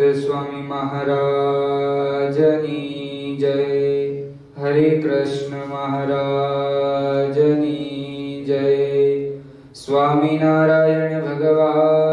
नंद स्वामी महाराजनी जय। हरे कृष्ण महाराजनी जय। स्वामीनारायण भगवान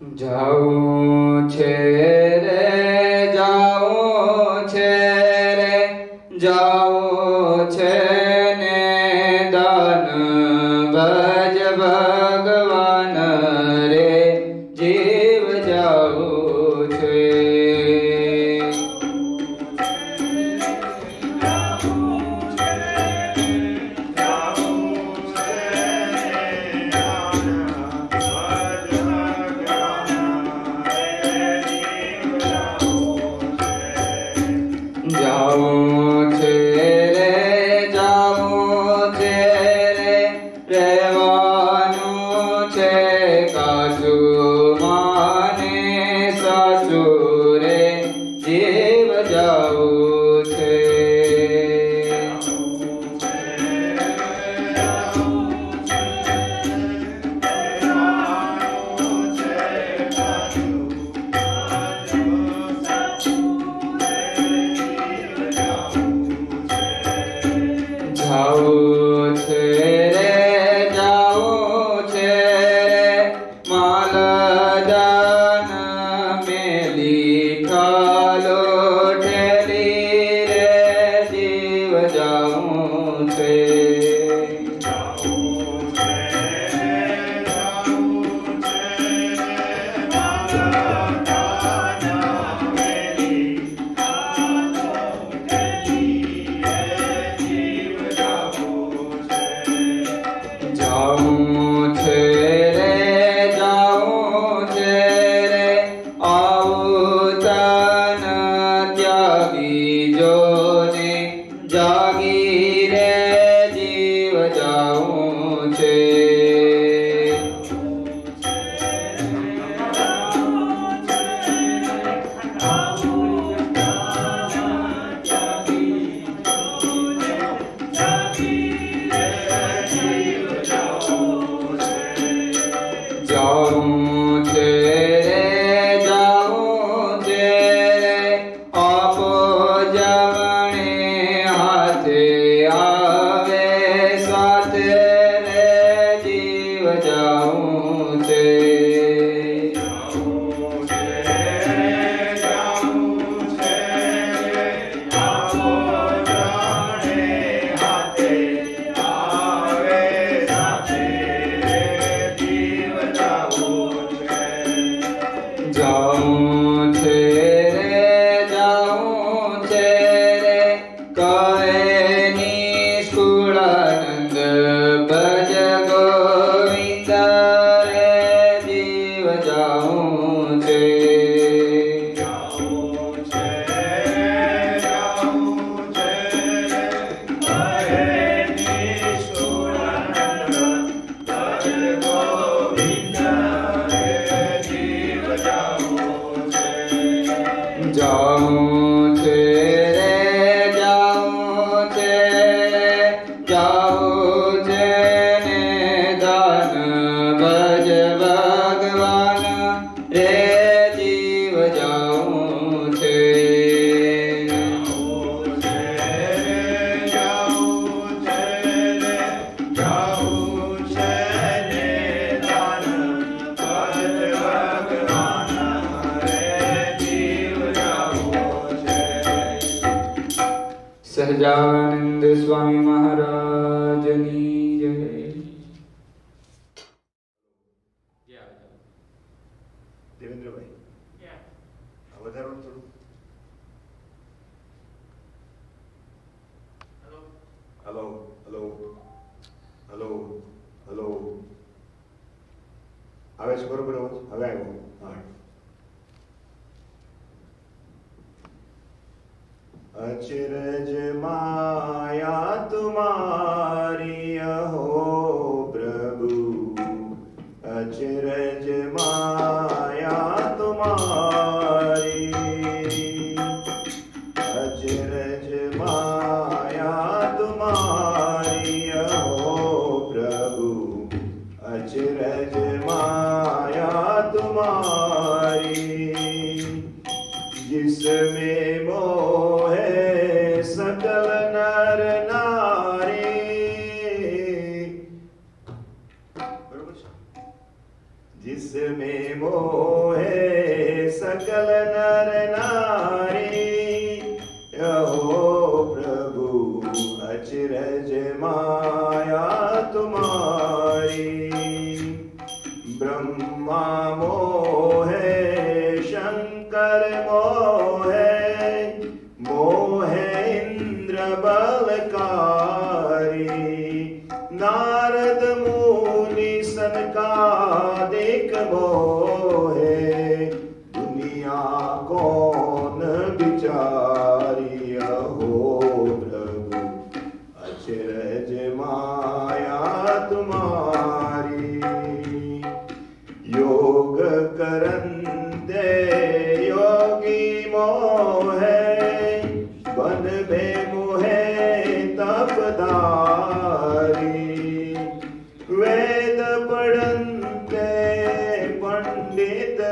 જાઉં છે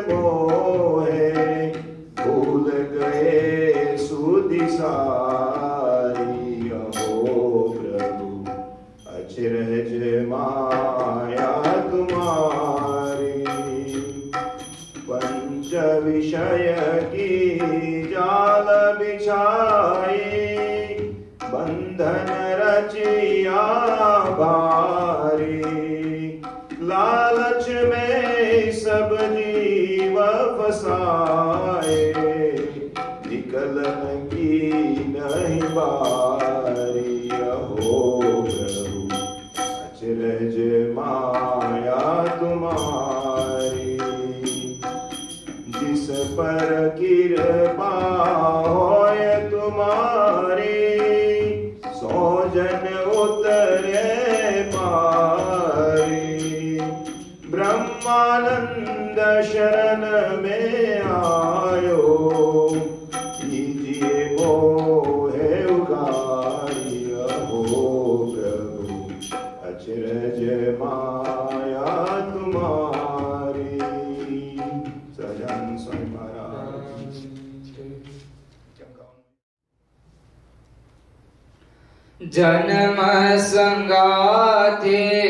More. गाते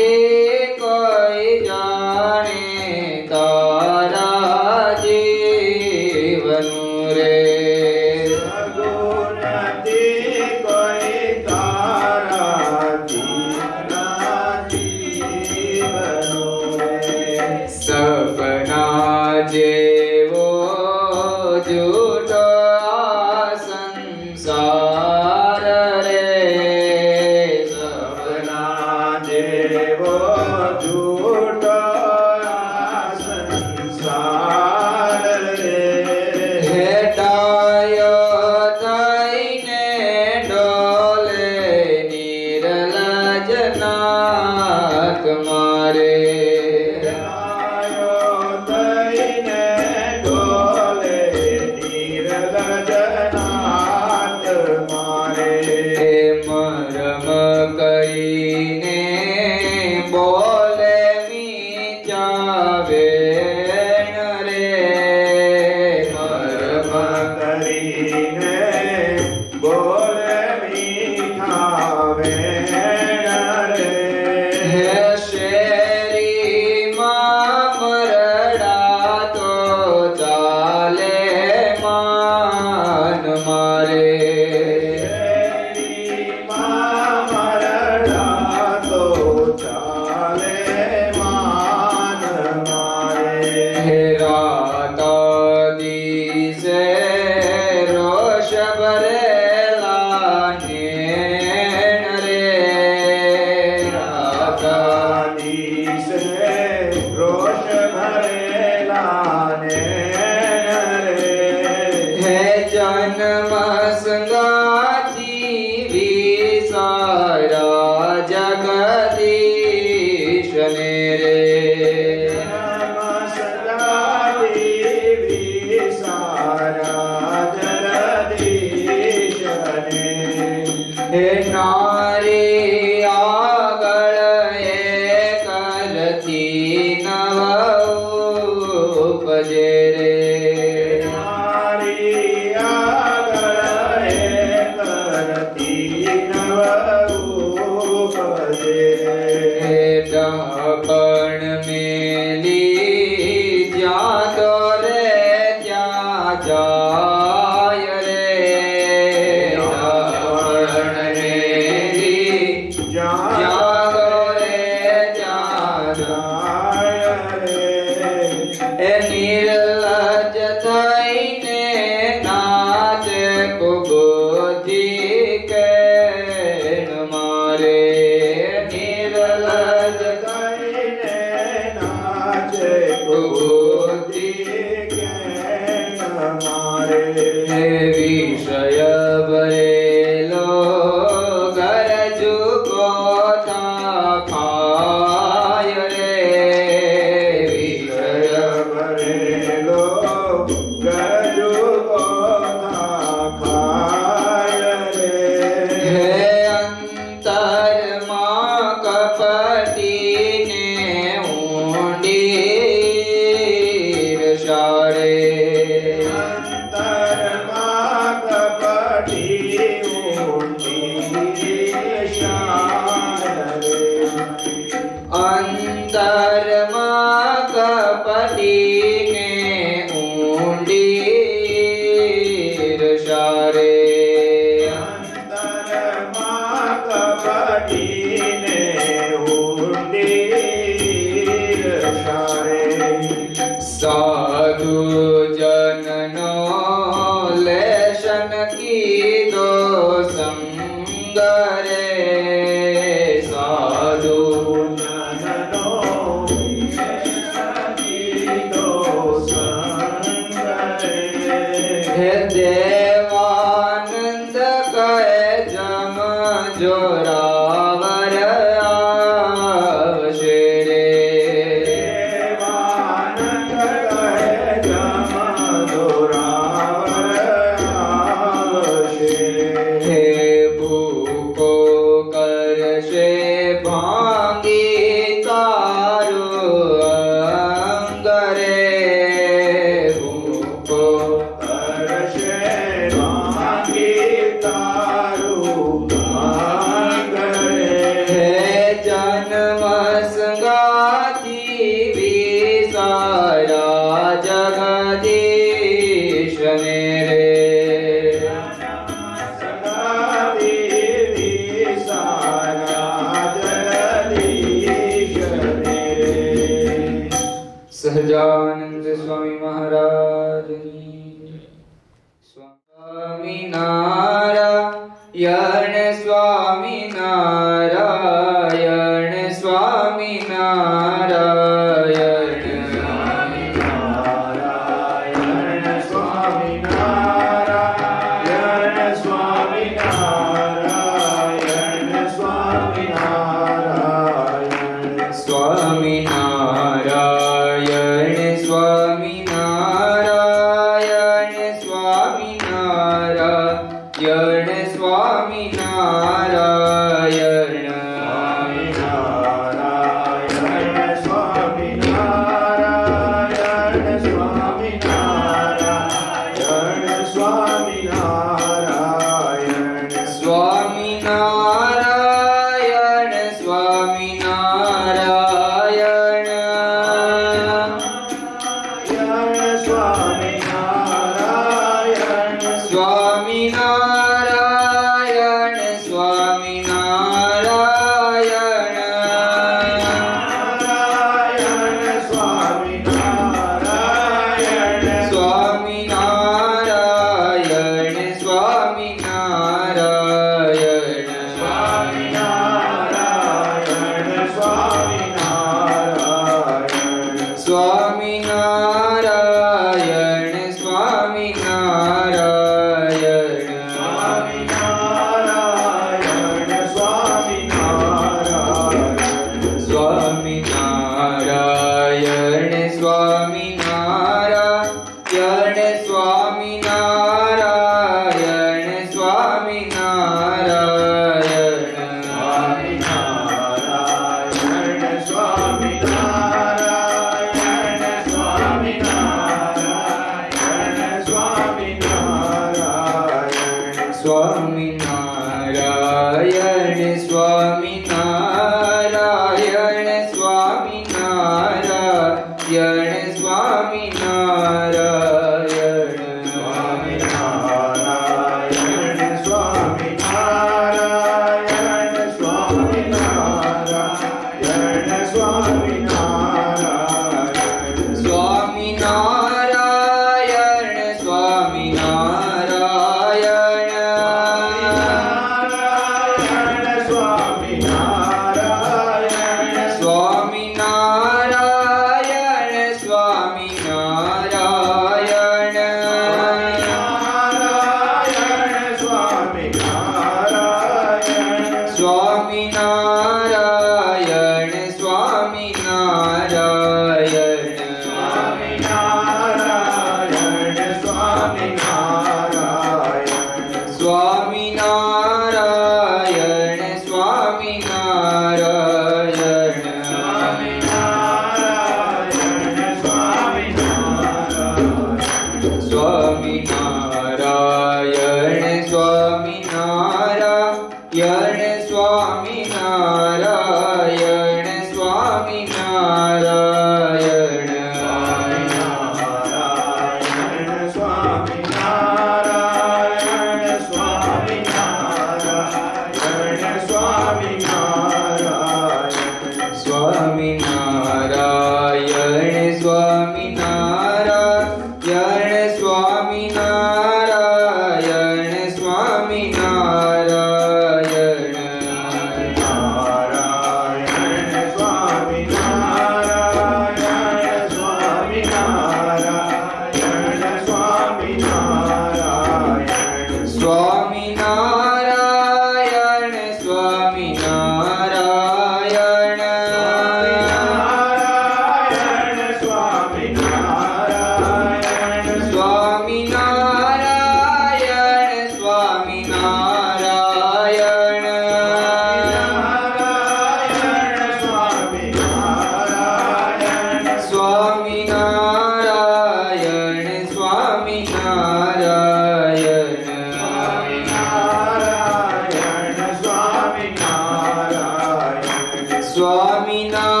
स्वामिना।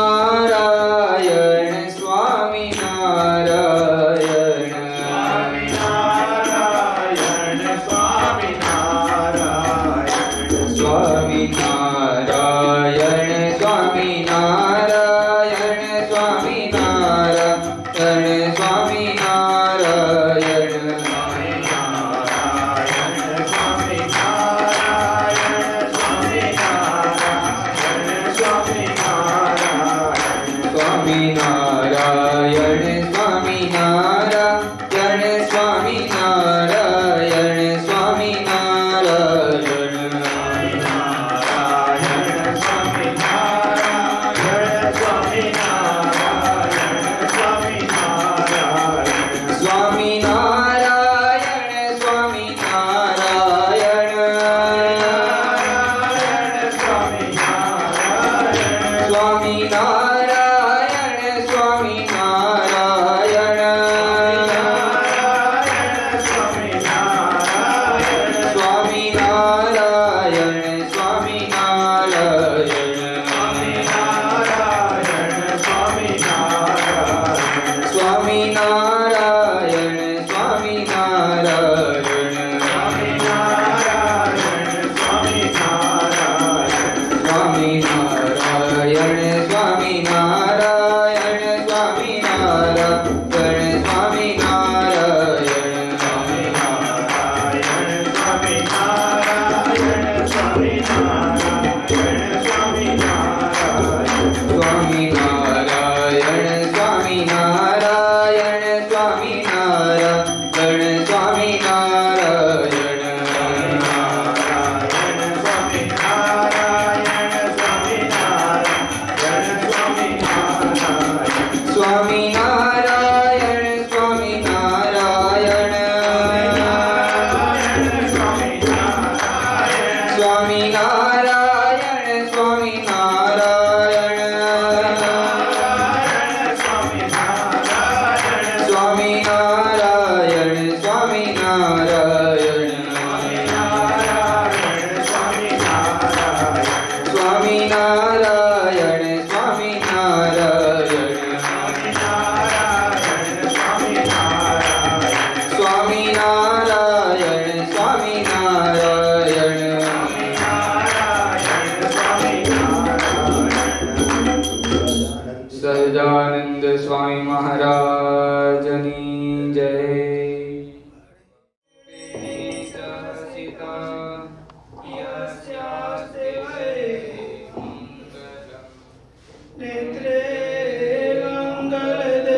चित्रे मङ्गलदे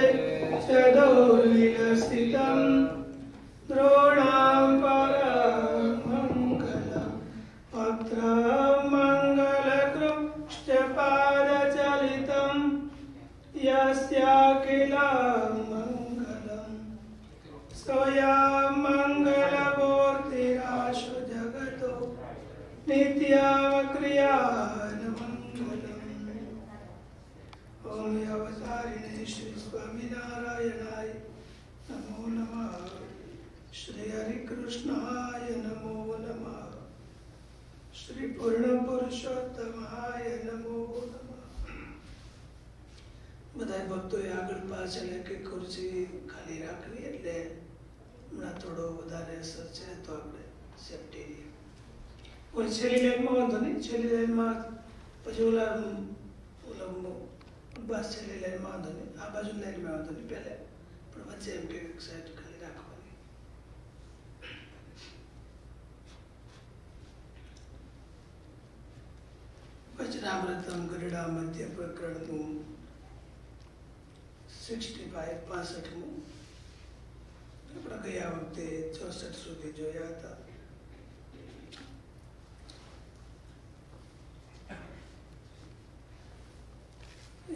चदोर्विनस्थितम् વચનામૃતમ ગરડા મધ્ય પ્રકરણનું સિક્સટી ફાઈવ પાસઠમું. આપણે ગયા વખતે ચોસઠ સુધી જોયા હતા.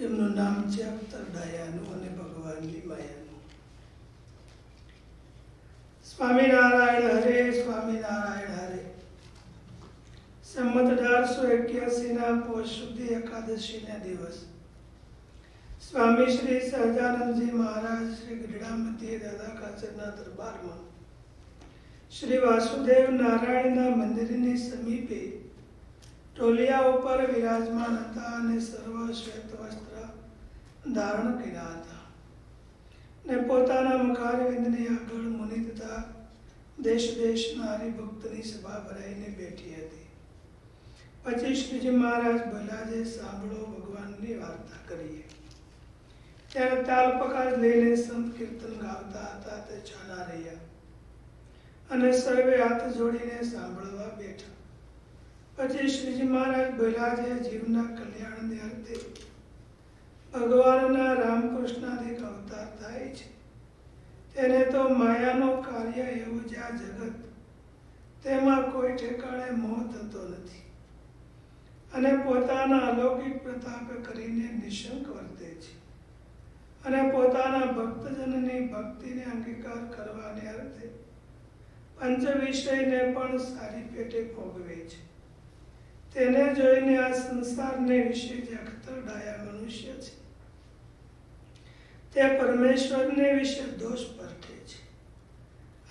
એમનું નામ છે અખ્તર ડાયાનું અને ભગવાનની માયાનું સ્વામિનારાયણ હરે સ્વામિનારાયણ હરે સંમત અઢારસો એક્યાસીના પોષ શુદ્ધિ એકાદશીના દિવસ. સ્વામી શ્રી સહજાનંદજી મહારાજ શ્રી ગઢડામતી દાદા કાચરના દરબારમાં શ્રી વાસુદેવ નારાયણના મંદિરની સમીપે ટોલિયા ઉપર વિરાજમાન હતા અને સર્વ શ્વેત વસ્ત્ર ધારણ કર્યા હતા ને પોતાના મુખારવિંદની આગળ મુનિ તથા દેશ દેશના હરિભક્તની સભા ભરાઈને બેઠી હતી. પછી શ્રીજી મહારાજ, ભલાજે સાંભળો, ભગવાનની વાર્તા કરીએ. ત્યારે તાલ પકાર લઈને સંત કીર્તન ગાવતા હતા તે ચાલા રહ્યા. અને સર્વે હાથ જોડીને સાંભળવા બેઠા. પછી શ્રીજી મહારાજ, ભલાજે જીવના કલ્યાણને અર્થે ભગવાનના રામકૃષ્ણાદિક અવતાર થાય છે. તેને તો માયાનો કાર્ય એવું જ આ જગત. તેમાં કોઈ ઠેકાણે મોહ થતો નથી. અને પોતાના અલૌકિક પ્રતાપ કરીને નિશંક વર્તે છે. અને પોતાના ભક્તજનની ભક્તિને અંગીકાર કરવાને અર્થે પંચ વિષયને પણ સારી પેટે ભોગવે છે. તેને જોઈને આ સંસારને વિશે જે અખતરડાયા મનુષ્ય છે. તે પરમેશ્વરને વિશે દોષ પરખે છે.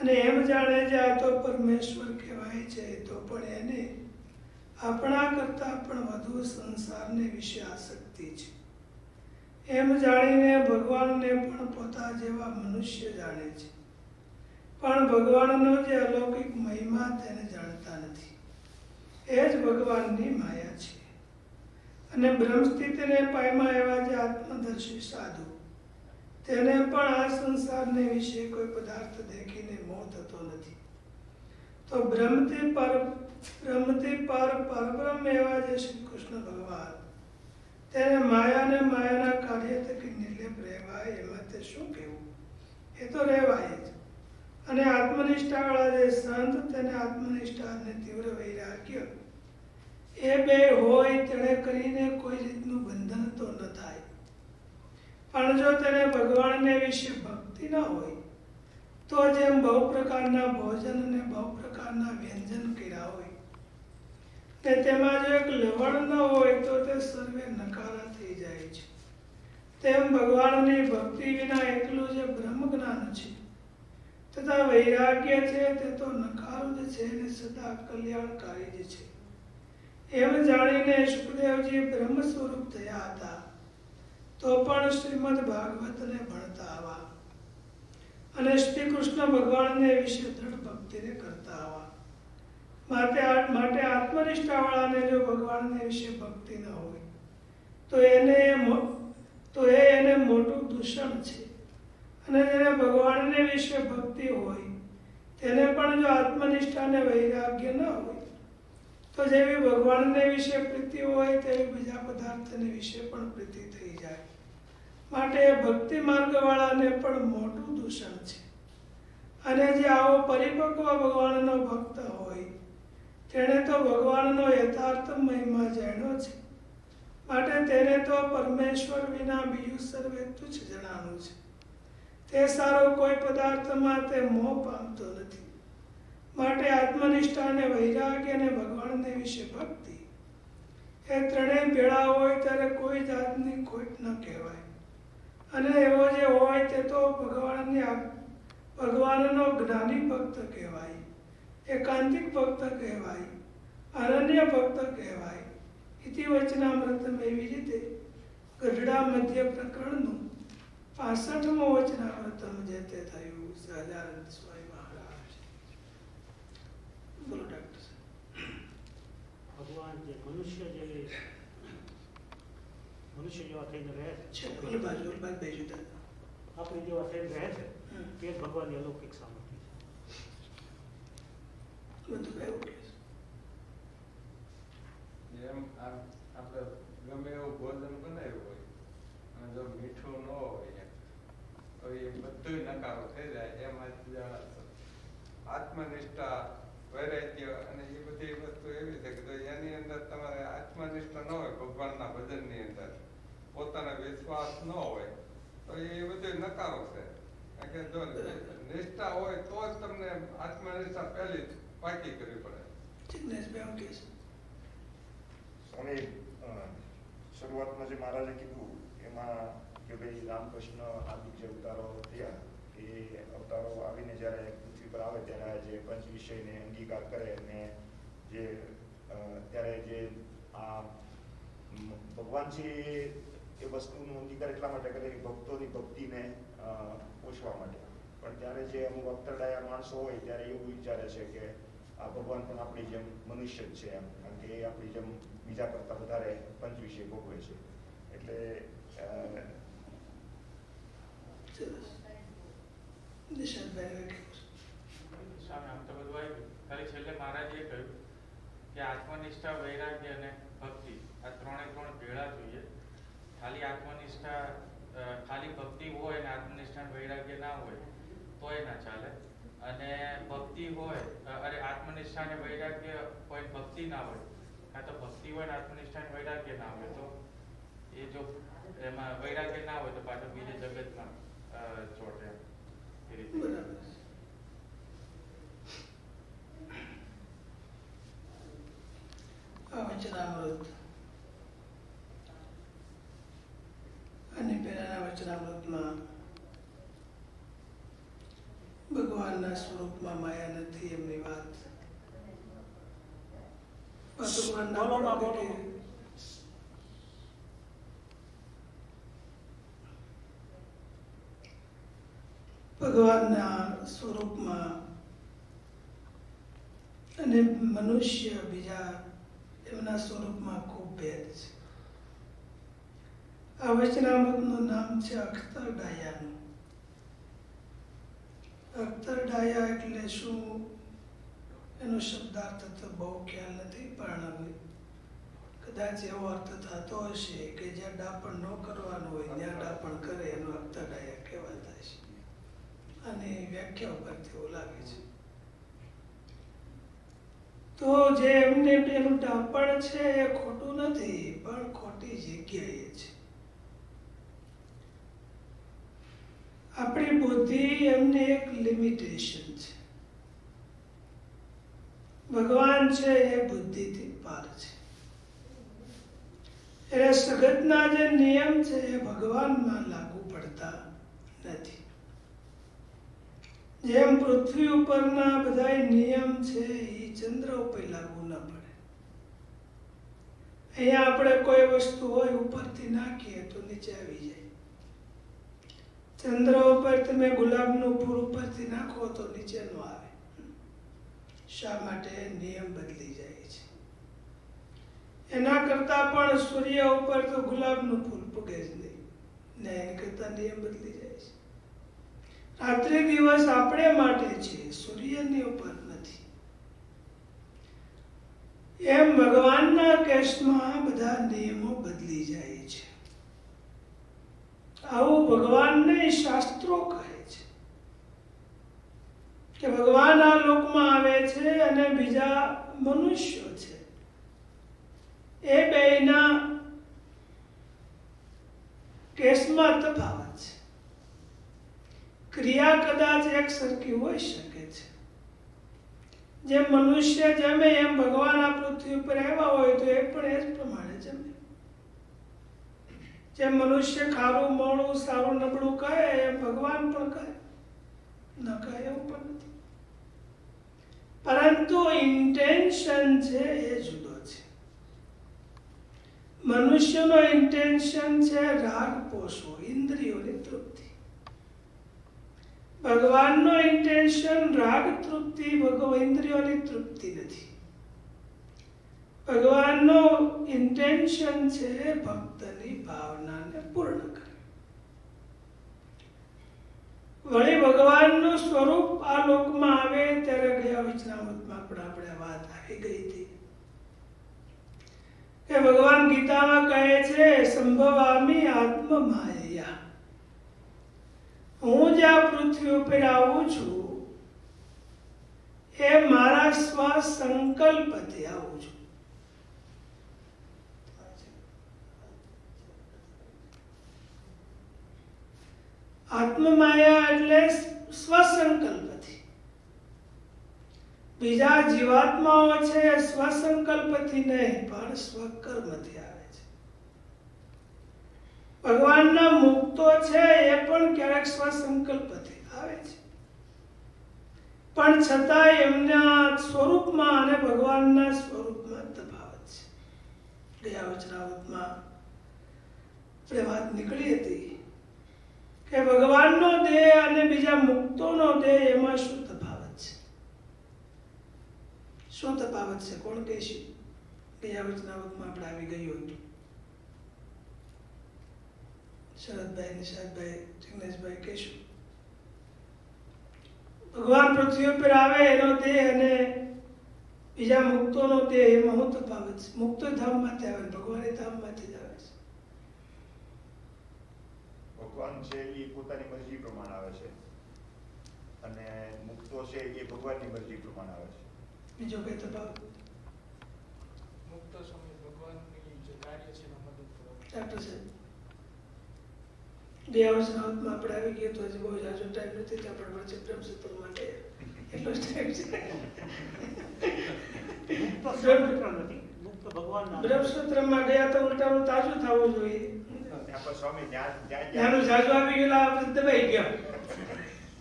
અને એમ જાણે છે, આ તો પરમેશ્વર કહેવાય છે, તો પણ એને આપણા કરતા પણ વધુ સંસારને વિશે આસક્તિ છે. એમ જાણીને ભગવાનને પણ પોતા જેવા મનુષ્ય જાણે છે. પણ ભગવાનનો જે અલૌકિક મહિમા તેને જાણતા નથી. એ જ ભગવાનની માયા છે. અને બ્રહ્મસ્થિતિને પાયમાં એવા જે આત્મદર્શી સાધુ, તેને પણ આ સંસારને વિશે કોઈ પદાર્થ દેખીને મોહ થતો નથી. તો બ્રહ્મથી પર બ્રહ્મથી પર પરબ્રહ્મ એવા જે શ્રી કૃષ્ણ ભગવાન. તેને માયાને માયાના કાર્ય થકી નિર્લેપ રહેવાય, એમાં તે શું કહેવું? એ તો રહેવાય જ. અને આત્મનિષ્ઠાવાળા જે સંત તેને આત્મનિષ્ઠા અને તીવ્ર વૈરાગ્ય. એ બે હોય તેણે કરીને કોઈ રીતનું બંધન તો ન થાય. પણ જો તેને ભગવાનને વિશે ભક્તિ ના હોય, તો જેમ બહુ પ્રકારના ભોજન અને બહુ પ્રકારના વ્યંજન કર્યા હોય ને તેમાં જો એક લવણ ન હોય તો તે સર્વે નકારા થઈ જાય છે. તેમ ભગવાનની ભક્તિ વિના એકલું જે બ્રહ્મ જ્ઞાન છે, તથા વૈરાગ્ય છે તે તો નકારું જ છે ને સદા કલ્યાણકારી જ છે. એમ જાણીને સુખદેવજી બ્રહ્મ સ્વરૂપ થયા હતા, તો પણ શ્રીમદ ભાગવતને ભણતા આવા. અને શ્રી કૃષ્ણ ભગવાનને વિશે દ્રઢ ભક્તિને કરતા આવા. માટે માટે આત્મનિષ્ઠાવાળાને જો ભગવાનને વિશે ભક્તિ ન હોય, તો એને તો એ એને મોટું દૂષણ છે. અને જેને ભગવાનને વિશે ભક્તિ હોય, તેને પણ જો આત્મનિષ્ઠાને વૈરાગ્ય ન હોય, તો જેવી ભગવાનને વિશે પ્રીતિ હોય, તેવી બીજા પદાર્થને વિશે પણ પ્રીતિ થઈ જાય. માટે ભક્તિ માર્ગવાળાને પણ મોટું દૂષણ છે. અને જે આવો પરિપક્વ ભગવાનનો ભક્ત હોય તેણે તો ભગવાનનો યથાર્થ મહિમા જાણ્યો છે. માટે તેને તો પરમેશ્વર વિના બીજું સર્વે તુચ્છ જણાનું છે. તે સારો કોઈ પદાર્થમાં તે મોહ પામતો નથી. માટે આત્મનિષ્ઠા અને વૈરાગ્ય અને ભગવાનને વિશે ભક્તિ. એ ત્રણેય ભેળા હોય ત્યારે કોઈ જાતની ખોટ ન કહેવાય. અને એવો જે હોય તે તો ભગવાનની ભગવાનનો જ્ઞાની ભક્ત કહેવાય. એકાંતિક ભક્ત કહેવાય અનન્ય ભક્ત કહેવાય ઇતિ વચનામૃતમ એવી રીતે ગઢડા મધ્ય પ્રકરણનું પાસઠમો વચનામૃતમ જે તે થયું સહજાનંદ સ્વામી મહારાજ બોલો ડૉક્ટર ભગવાન જે મનુષ્ય જે મનુષ્ય જેવા થઈને રહે છે આપણી જેવા થઈને રહે છે તે ભગવાનની અલૌકિક સામર્થ્ય બધું એવું કે. જેમ વસ્તુ એવી છે કે એની અંદર તમારે આત્મનિષ્ઠા ન હોય ભગવાનના ભજનની અંદર પોતાનો વિશ્વાસ ન હોય તો એ બધું નકારો છે કારણ કે જો નિષ્ઠા હોય તો જ તમને આત્મનિષ્ઠા પહેલી જ પાકી કરવી પડે જિજ્ઞેશભાઈ એવું કે સ્વામી શરૂઆતમાં જે મહારાજે કીધું એમાં કે ભાઈ રામકૃષ્ણ આદિ જે અવતારો થયા એ અવતારો આવીને જ્યારે પૃથ્વી પર આવે ત્યારે જે પંચ વિષયને અંગીકાર કરે અને જે ત્યારે જે આ ભગવાન છે એ- એ વસ્તુનો અંગીકાર એટલા માટે કરે કે ભક્તોની ભક્તિને અ, પોષવા માટે. પણ ત્યારે જે અમુક અક્તરડાયા માણસો હોય ત્યારે એવું વિચારે છે કે ભગવાન પણ આપણી જેમ મનુષ્ય જ છે એમ, કારણ કે એ આપણી જેમ બીજા કરતાં વધારે પંચ વિશે ભોગવે છે. એટલે સ્વામી બધું આવી ખાલી છેલ્લે મહારાજે કહ્યું કે આત્મનિષ્ઠા, વૈરાગ્ય અને ભક્તિ, આ ત્રણે ત્રણ ભેળા જોઈએ. ખાલી આત્મનિષ્ઠા ખાલી ભક્તિ હોય અને આત્મનિષ્ઠા વૈરાગ્ય ના હોય, તોય ના ચાલે. અને ભક્તિ હોય અરે આત્મનિષ્ઠા અને વૈરાગ્ય કોઈ ભક્તિ ના હોય કાં તો ભક્તિ હોય આત્મનિષ્ઠા અને વૈરાગ્ય ના હોય, તો એ જો એમાં વૈરાગ્ય ના હોય, તો પાછો બીજે જગતમાં ચોટે એ રીતે. વચનામૃત અને પહેલાના વચનામૃતમાં ભગવાનના સ્વરૂપમાં માયા નથી એમની વાત. ભગવાનના સ્વરૂપમાં અને મનુષ્ય બીજા એમના સ્વરૂપમાં ખૂબ ભેદ છે. આ વચનામતનું નામ છે અખ્તર ડાયાનું અખ્તર એટલે શું? એનો શબ્દાર્થ તો બહુ ખ્યાલ નથી, પણ કદાચ એવો અર્થ થતો હશે કે જ્યાં ડાપણ ન કરવાનું હોય, ત્યાં ડાપણ કરે, એનો અખ્તર કહેવાતા છે અને વ્યાખ્યા ઉપરથી એવું લાગે છે. તો જે એમને એનું ડાપણ છે એ ખોટું નથી, પણ ખોટી જગ્યાએ છે. આપણી બુદ્ધિ એમને એક લિમિટેશન છે. ભગવાન છે એ બુદ્ધિથી પાર છે. એટલે સગતના જે નિયમ છે એ ભગવાનમાં લાગુ પડતા નથી. જેમ પૃથ્વી ઉપરના બધા નિયમ છે એ ચંદ્ર ઉપર લાગુ ન પડે. અહીંયા આપણે કોઈ વસ્તુ હોય ઉપરથી નાખીએ તો નીચે આવી જાય. ચંદ્ર ઉપર તમે ગુલાબનું ફૂલ ઉપરથી નાખો તો નીચે ન આવે. શા માટે? નિયમ બદલી જાય છે. એના કરતા પણ સૂર્ય ઉપર તો ગુલાબનું ફૂલ પૂગે જ નહીં. ને એના કરતા નિયમ બદલી જાય છે. રાત્રિ દિવસ આપણે માટે છે, સૂર્યની ઉપર નથી. એમ ભગવાનના કેસમાં બધા નિયમો બદલી જાય છે આવું ભગવાનને શાસ્ત્રો કહે છે કે ભગવાન આ લોકમાં આવે છે અને બીજા મનુષ્યો છે. એ બેયના કેસમાં તફાવત છે. ક્રિયા કદાચ એક સરખી હોઈ શકે છે. જે મનુષ્ય જમે એમ ભગવાન આ પૃથ્વી ઉપર આવ્યા હોય તો એ પણ એ જ પ્રમાણે જેમ મનુષ્ય ખારું, મોડું, સારું, નબળું કહે એમ ભગવાન પણ કહે. ન કહે એવું પણ નથી. પરંતુ ઇન્ટેન્શન છે એ જુદો છે. મનુષ્યનો ઇન્ટેન્શન છે રાગ પોષો, ઇન્દ્રિયોની તૃપ્તિ. ભગવાનનો ઇન્ટેન્શન રાગ તૃપ્તિ, ભગવ ઇન્દ્રિયોની તૃપ્તિ નથી. ભગવાનનો ઇન્ટેન્શન છે ભક્તની ભાવનાને પૂર્ણ કરવી. વળી ભગવાનનું સ્વરૂપ આ લોકમાં આવે ત્યારે ગયા વિચનામૃતમાં પણ આપણે વાત આવી ગઈ હતી. કે ભગવાન ગીતામાં કહે છે, સંભવામી આત્મ માયા હું જે આ પૃથ્વી ઉપર આવું છું. એ મારા સ્વ સંકલ્પથી આવું છું. આત્મમાયા એટલે સ્વસંકલ્પથી. બીજા જીવાત્માઓ છે એ સ્વસંકલ્પથી નહીં, પણ સ્વકર્મથી આવે છે. ભગવાનના મુક્તો છે એ પણ ક્યારેક સ્વસંકલ્પથી આવે છે. પણ છતાં એમના સ્વરૂપમાં અને ભગવાનના સ્વરૂપમાં તફાવત છે. ગયા વચનાવતમાં આપણે વાત નીકળી હતી કે ભગવાનનો દેહ અને બીજા મુક્તોનો દેહ એમાં શું તફાવત છે. શું તફાવત છે. કોણ કહેશે ગયા વચનાવતમાં આપણે આવી ગયું હતું. શરદભાઈ નિશાદભાઈ જિગ્નેશભાઈ કહેશું. ભગવાન પૃથ્વી ઉપર આવે એનો દેહ અને બીજા મુક્તોનો દેહ એમાં શું તફાવત છે. મુક્ત ધામમાંથી આવે ભગવાન ધામમાંથી જ આવે છે ભગવાન છે એ પોતાની મરજી પ્રમાણે આવે છે. અને મુક્તો છે એ ભગવાનની મરજી પ્રમાણે આવે છે. બીજો કઈ તફાવત? મુક્ત સમય ભગવાનની જે કાર્ય છે એમાં મદદ કરો. ડૉક્ટર સાહેબ બે અવસરાવતમાં આપણે આવી ગયા તો હજી બહુ જાજો ટાઈમ નથી તો આપણે વચ્ચે સૂત્ર માટે. એટલો જ ટાઈમ છે. મુક્ત ભગવાન બ્રહ્મસૂત્રમાં ગયા તો ઉલટાનું તાજું થવું જોઈએ. ત્યાં પર સ્વામી જ્યાં જ્યાં ત્યાંનું ગયા જાજુ આવી ગયેલા દબાઈ ગયા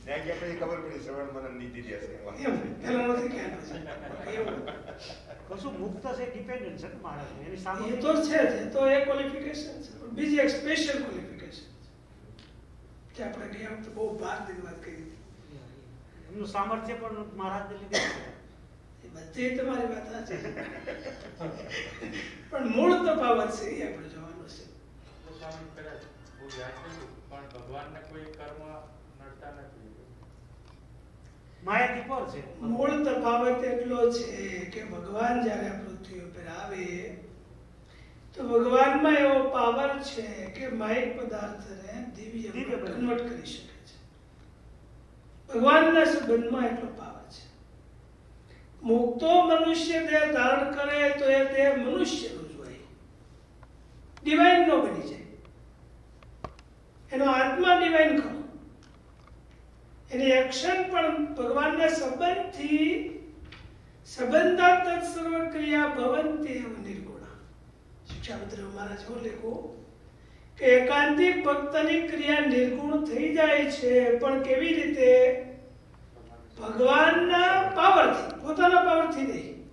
ત્યાં ગયા પછી ખબર પડી શ્રવણ મનન નીતિ જે છે. એમાં. એમ પેલા નથી ખ્યાલ છે એવું કશું મુક્ત છે ડિપેન્ડન્ટ છે માણસ? એની એ તો છે એ તો એ ક્વોલિફિકેશન છે. બીજી એક સ્પેશિયલ ક્વોલિફિકેશન કે આપણે ગયા વખતે બહુ ભાર દીધી વાત કરી હતી. એમનું સામર્થ્ય પણ મહારાજને લીધે એ બધી તમારી વાત છે. પણ મૂળ તફાવત છે એ આપણે છે સ્વામી કદાચ બહુ યાદ કર્યું પણ ભગવાનને કોઈ કર્મ નડતા નથી. માયાથી પર છે? મૂળ તફાવત એટલો છે કે ભગવાન જ્યારે પૃથ્વી ઉપર આવે તો ભગવાનમાં એવો પાવર છે કે માયિક પદાર્થને દિવ્ય દિવ્ય કન્વર્ટ કરી શકે છે. ભગવાનના સંબંધમાં એટલો પાવર છે. મુક્તો મનુષ્ય દેહ ધારણ કરે તો એ દેહ મનુષ્યનું જ હોય. ડિવાઇનનો બની જાય. એનો આત્મા ડિવાઇન કરો. એની એક્શન પણ ભગવાનના સંબંધથી સંબંધાત સર્વ ક્રિયા ભવંતી એવું નિર્ગુણા. શિક્ષાપત્ર મહારાજ એવું લેખો કે એકાંતિક ભક્તની ક્રિયા નિર્ગુણ થઈ જાય છે, પણ કેવી રીતે? ભગવાનના પાવરથી, પોતાના પાવરથી નહીં.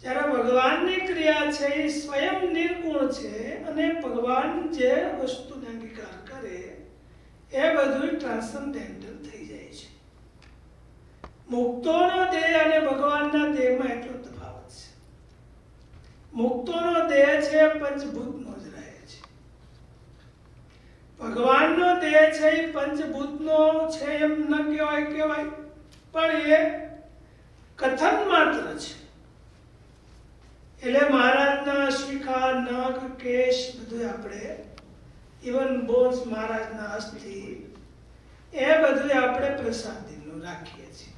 જ્યારે ભગવાનની ક્રિયા છે એ સ્વયં નિર્ગુણ છે અને ભગવાન જે કરે એ બધું ટ્રાન્સન્ડેન્ટલ થઈ જાય છે. મુક્તોનો દેહ અને ભગવાનના દેહમાં એટલો તફાવત છે. મુક્તોનો દેહ છે, પંચભૂતનો જ રહે છે. ભગવાનનો દેહ છે, એ પંચભૂતનો છે એમ ન કહેવાય કહેવાય. પણ એ કથન માત્ર છે. એટલે મહારાજના શિખા નખ કેશ બધું આપણે ઇવન બોસ મહારાજના અસ્થિ એ બધું આપણે પ્રસાદીનું રાખીએ છીએ.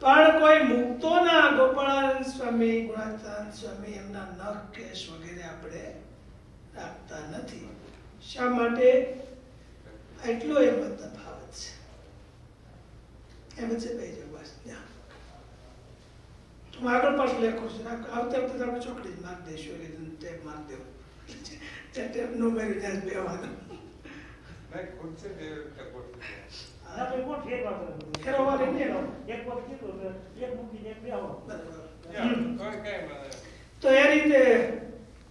પણ કોઈ મુક્તોના ગોપાળાનંદ સ્વામી ગુણાતાનંદ સ્વામી એમના નખ, કેશ વગેરે આપણે રાખતા નથી. શા માટે? એટલો એમાં તફાવત છે. એમ છે ભાઈ જો ત્યાં હું આગળ પાછું લખું છું આવતા વખતે આપણે ચોકડી જ મારી દઈશું એટલે ટેપ મારી દેવું. ખુરશી બે રીતે ના તો ફેર એક કીધું એક એ રીતે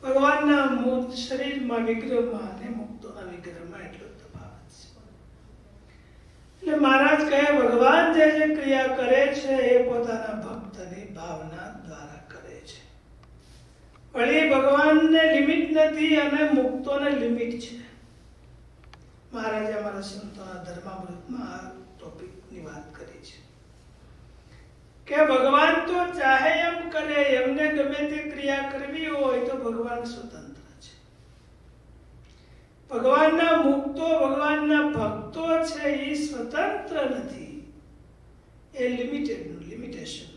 ભગવાનના મૂળ શરીરમાં વિગ્રહમાં અને મુક્તોના વિગ્રહમાં એટલો તફાવત છે એટલે મહારાજ કહે ભગવાન જે જે ક્રિયા કરે છે એ પોતાના ભક્તની ભાવના વળી ભગવાનને લિમિટ નથી અને મુક્તોને લિમિટ છે. મહારાજે અમારા સંતોના ધર્મામૃતમાં આ ટોપિકની વાત કરી છે. કે ભગવાન તો ચાહે એમ કરે, એમને ગમે તે ક્રિયા કરવી હોય તો ભગવાન સ્વતંત્ર છે. ભગવાનના મુક્તો, ભગવાનના ભક્તો છે એ સ્વતંત્ર નથી. એ લિમિટેડનું લિમિટેશનમાં છે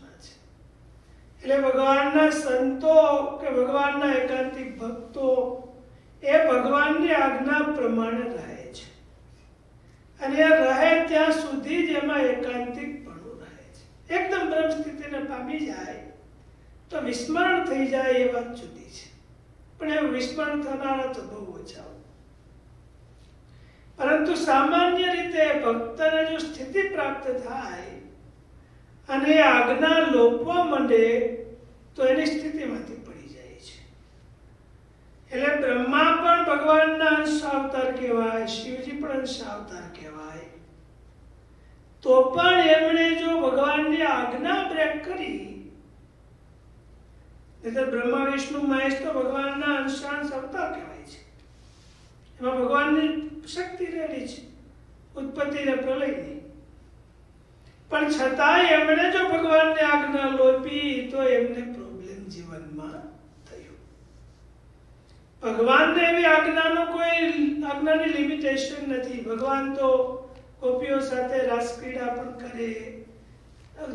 એટલે ભગવાનના સંતો કે ભગવાનના એકાંતિક ભક્તો, એ ભગવાનની આજ્ઞા પ્રમાણે રહે છે. અને એ રહે ત્યાં સુધી જ એમાં એકાંતિક પણ રહે છે. એકદમ બ્રહ્મ સ્થિતિને પામી જાય, તો વિસ્મરણ થઈ જાય એ વાત જુદી છે. પણ એ વિસ્મરણ થનારા તો બહુ ઓછા પરંતુ સામાન્ય રીતે ભક્તને જો સ્થિતિ પ્રાપ્ત થાય અને આજ્ઞા લોપવા માંડે તો એની સ્થિતિમાંથી પડી જાય છે. એટલે બ્રહ્મા પણ ભગવાનના અંશ અવતાર કહેવાય, શિવજી પણ અંશ અવતાર કહેવાય. તો પણ એમણે જો ભગવાનની આજ્ઞા બ્રેક કરી, નહીંતર બ્રહ્મા, વિષ્ણુ, મહેશ તો ભગવાનના અંશાંશ અવતાર કહેવાય છે. એમાં ભગવાનની શક્તિ રહેલી છે. ઉત્પત્તિ ને પ્રલયની. પણ છતાંય એમણે જો ભગવાનને આજ્ઞા લોપી તો એમને પ્રોબ્લેમ જીવનમાં થયો. ભગવાનને એવી આજ્ઞાનો કોઈ, આજ્ઞાની લિમિટેશન નથી. ભગવાન તો ગોપીઓ સાથે રાસક્રીડા પણ કરે.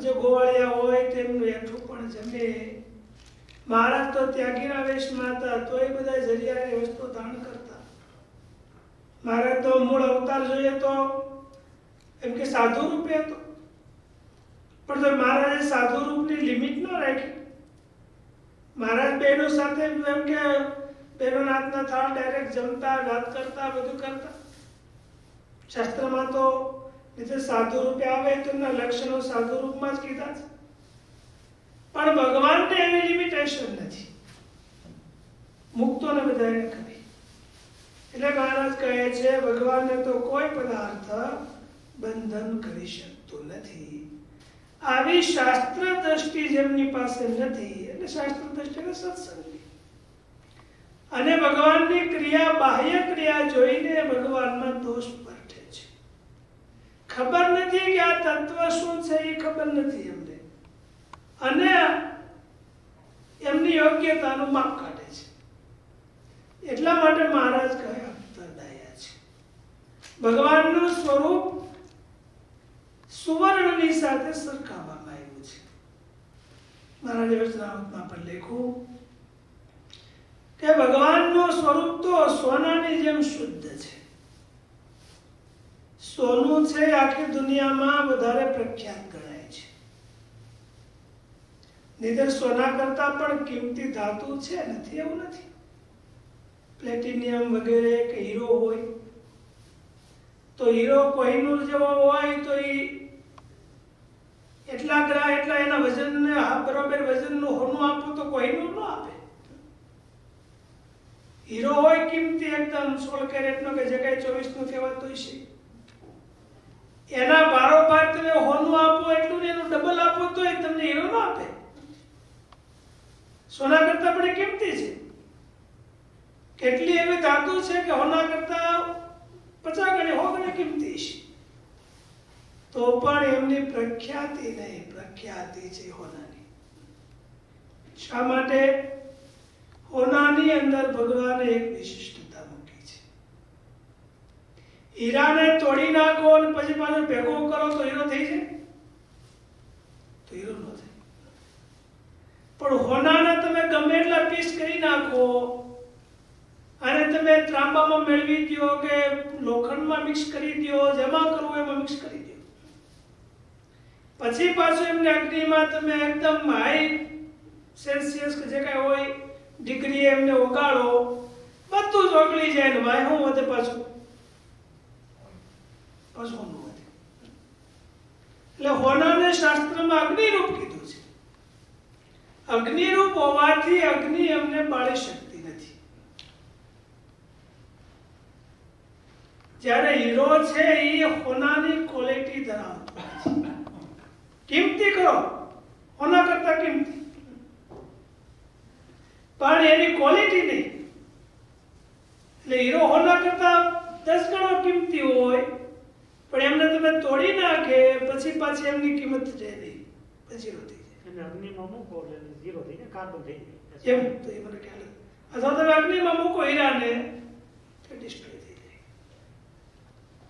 જો ગોવાળિયા હોય તેમનું હેઠું પણ જમે. મહારાજ તો ત્યાગીના વેશમાં હતા તો એ બધા જરિયાની વસ્તુ દાન કરતા. મહારાજ તો મૂળ અવતાર જોઈએ તો એમ કે સાધુ રૂપે હતો પણ તો મહારાજે સાધુ રૂપની લિમિટ ન રાખી. મહારાજ બહેનો સાથે એમ કે બહેનોના હાથના થાળ ડાયરેક્ટ જમતા વાત કરતા, બધું કરતા. શાસ્ત્રમાં તો રીતે સાધુ રૂપે આવે, તો એમના લક્ષણો સાધુ રૂપમાં જ કીધા છે. પણ ભગવાનને એવી લિમિટેશન નથી. મુક્તોને બધાને કરી. એટલે મહારાજ કહે છે, ભગવાનને તો કોઈ પદાર્થ બંધન કરી શકતો નથી. આવી શાસ્ત્ર દ્રષ્ટિ જેમની પાસે નથી, એટલે શાસ્ત્ર દ્રષ્ટિ એટલે સત્સંગની. અને ભગવાનની ક્રિયા, બાહ્ય ક્રિયા જોઈને ભગવાનમાં દોષ પરઠે છે. ખબર નથી કે આ તત્વ શું છે, એ ખબર નથી એમને. અને એમની યોગ્યતાનું માપ કાઢે છે. એટલા માટે મહારાજ કહે, અંતરદાયા છે. ભગવાનનું સ્વરૂપ સુવર્ણની સાથે સરખાવવામાં આવ્યું છે. મારા વચનામૃતમાં પણ લખ્યું કે ભગવાનનું સ્વરૂપ તો સોનાની જેમ શુદ્ધ છે. સોનું છે આખી દુનિયામાં વધારે પ્રખ્યાત ગણાય છે. નિધર સોના કરતા પણ કિંમતી ધાતુ છે નથી, એવું નથી. પ્લેટિનિયમ વગેરે કે હીરો હોય. તો હીરો કોઈનું જેવો હોય તો એ એટલા ગ્રા એટલા એના વજનને હા બરોબર વજનનું હોનું આપો તો કોઈનું ન આપે. હીરો હોય કિંમતી એકદમ સોળ કેરેટનો કે જગ્યાએ કઈ ચોવીસનું કહેવાતું છે. એના બારોબાર તમે હોનું આપો એટલું ને એનું ડબલ આપો તો એ તમને હીરો ન આપે. સોના કરતા પણ કિંમતી છે? કેટલી એવી ધાતુ છે કે હોના કરતા પચાસ ગણી હો ગણી કિંમતી છે? તો પણ એમની પ્રખ્યાતિ નહીં, પ્રખ્યાતિ છે હોનાની. શા માટે? હોનાની અંદર ભગવાને એક વિશિષ્ટતા હીરાને તોડી નાખો અને પછી પાછો ભેગો કરો તો હીરો થઈ જાય? તો હીરો ન થાય. પણ હોનાને તમે ગમે એટલા પીસ કરી નાખો અને તમે ત્રાંબામાં મેળવી દો કે લોખંડમાં મિક્સ કરી દો જેમાં કરવું એમાં મિક્સ કરી દો પછી પાછું એમને અગ્નિમાં તમે એકદમ હાઈ સેલ્સિયસ કે જે કાંઈ હોય ડિગ્રી એમને ઓગાળો, બધું જ ઓગળી જાય ને ભાઈ, શું વધે પાછું? પાછું વધે? એટલે હોનાને શાસ્ત્રમાં અગ્નિરૂપ કીધું છે. અગ્નિરૂપ હોવાથી અગ્નિ એમને બાળી શકતી નથી. જ્યારે હીરો છે, એ હોનાની ક્વોલિટી ધરાવતો છે. કિંમતી કરો. ઓના કરતા કિંમતી. પણ એની ક્વોલિટી નહીં. એટલે હીરો હોના કરતા દસ ગણો કિંમતી હોય પણ એમને તમે તોડી નાખે પછી પાછી એમની કિંમત જાય નહીં પછી હોતી એને અગ્નિમાં મૂકો એટલે ઝીરો થઈ જાય કાર્બન થઈ જાય. એમ તો એ મને ખ્યાલ અથવા તમે અગ્નિમાં મૂકો હીરાને તો ડિસ્ટ્રોય થઈ જાય.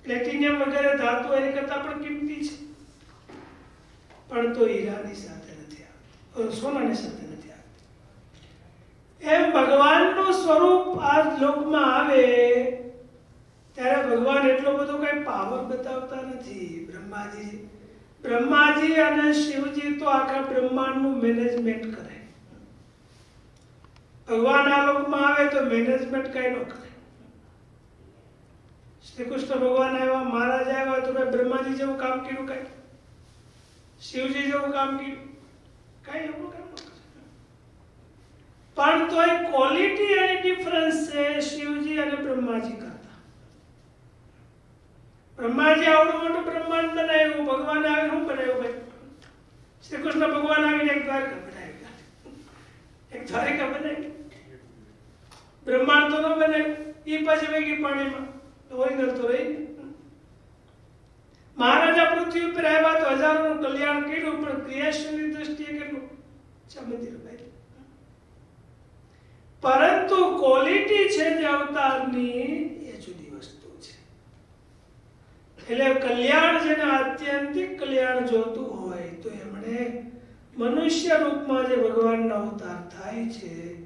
પ્લેટિનિયમ વગેરે ધાતુ એની કરતાં પણ કિંમતી છે. પણ તો હીરાની સાથે નથી આવતી સોનાની સાથે નથી આવતી. એમ ભગવાનનું સ્વરૂપ આ લોકમાં આવે, ત્યારે ભગવાન એટલો બધો કઈ પાવર બતાવતા નથી. બ્રહ્માજી બ્રહ્માજી અને શિવજી તો આખા બ્રહ્માંડનું મેનેજમેન્ટ કરે. ભગવાન આ લોકમાં આવે તો મેનેજમેન્ટ કઈ ન કરે. શ્રી કૃષ્ણ ભગવાન આવ્યા, મહારાજ આવ્યા તો કઈ બ્રહ્માજી જેવું કામ કર્યું કઈ? શિવજી જેવું કામ કર્યું કઈ એવું કામ ન કરે પણ તોય ક્વોલિટી અને ડિફરન્સ છે શિવજી અને બ્રહ્માજી કરતા બ્રહ્માજી આવડું મોટું બ્રહ્માંડ બનાવ્યું ભગવાન આવે શું બનાવ્યું ભાઈ શ્રી કૃષ્ણ ભગવાન આવીને એક દ્વારકા બનાવી એક દ્વારિકા બનાવી બ્રહ્માંડ તો ન બનાવ્યું એ પાછી વેગી પાણીમાં તો ઓરિજિનલ તો રહી ને. મહારાજા પૃથ્વી ઉપર આવ્યા તો હજારોનું કલ્યાણ કર્યું, પણ ક્રિયાશીલની દ્રષ્ટિએ કેટલું? છે ભાઈ? પરંતુ ક્વોલિટી છે જે અવતારની, એ જુદી વસ્તુ છે. એટલે કલ્યાણ જેને આત્યંતિક કલ્યાણ જોતું હોય, તો એમણે મનુષ્ય રૂપમાં જે ભગવાનનો અવતાર થાય છે,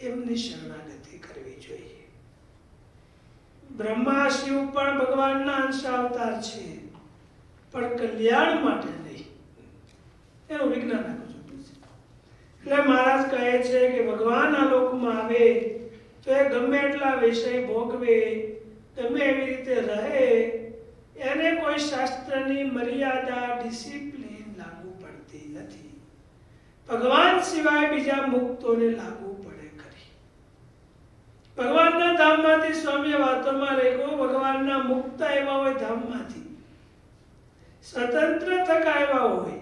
એમની શરણાગતિ કરવી જોઈએ. બ્રહ્મા, શિવ પણ ભગવાનના અંશ અવતાર છે. પણ કલ્યાણ માટે નહીં. એનું વિજ્ઞાન આખું છે એટલે મહારાજ કહે છે કે ભગવાન આ લોકમાં આવે તો એ ગમે એટલા વિષય ભોગવે, ગમે એવી રીતે રહે, એને કોઈ શાસ્ત્રની મર્યાદા ડિસિપ્લિન લાગુ પડતી નથી. ભગવાન સિવાય બીજા મુક્તોને લાગુ પડે ખરી. ભગવાનના ધામમાંથી સ્વામી વાતોમાં રેગો ભગવાનના મુક્ત એવા હોય ધામમાંથી સ્વતંત્ર થતા આવ્યા હોય.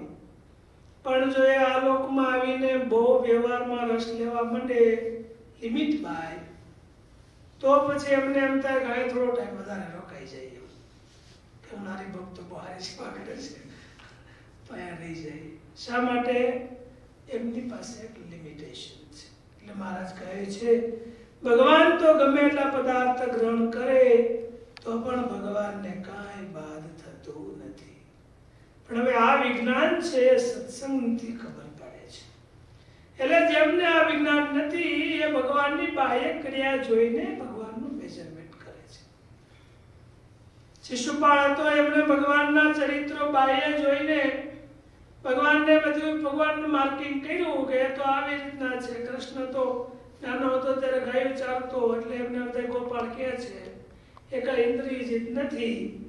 પણ જો એ આ લોકમાં આવીને બહુ વ્યવહારમાં રસ લેવા માંડે લિમિટ બાય તો પછી એમને એમ થાય કે થોડો ટાઈમ વધારે રોકાઈ જાય એમ. કે મારી ભક્તો બહાર સેવા કરે છે. પયા રહી જાય. શા માટે? એમની પાસે એક લિમિટેશન છે. એટલે મહારાજ કહે છે, ભગવાન તો ગમે એટલા પદાર્થ ગ્રહણ કરે, તો પણ ભગવાનને કાંઈ બાદ પણ હવે આ વિજ્ઞાન છે એ સત્સંગથી ખબર પડે છે. એટલે જેમને આ વિજ્ઞાન નથી, એ ભગવાનની બાહ્ય ક્રિયા જોઈને ભગવાનનું મેજરમેન્ટ કરે છે. શિશુપાળ હતો એમણે ભગવાનના ચરિત્રો બાહ્ય જોઈને ભગવાનને બધું ભગવાનનું માર્કિંગ કર્યું કે એ તો આવી રીતના છે. કૃષ્ણ તો નાનો હતો ત્યારે ગાયું ચાલતો, એટલે એમને બધા ગોપાળ કહે છે. એ કઈ ઇન્દ્રિયજીત નથી.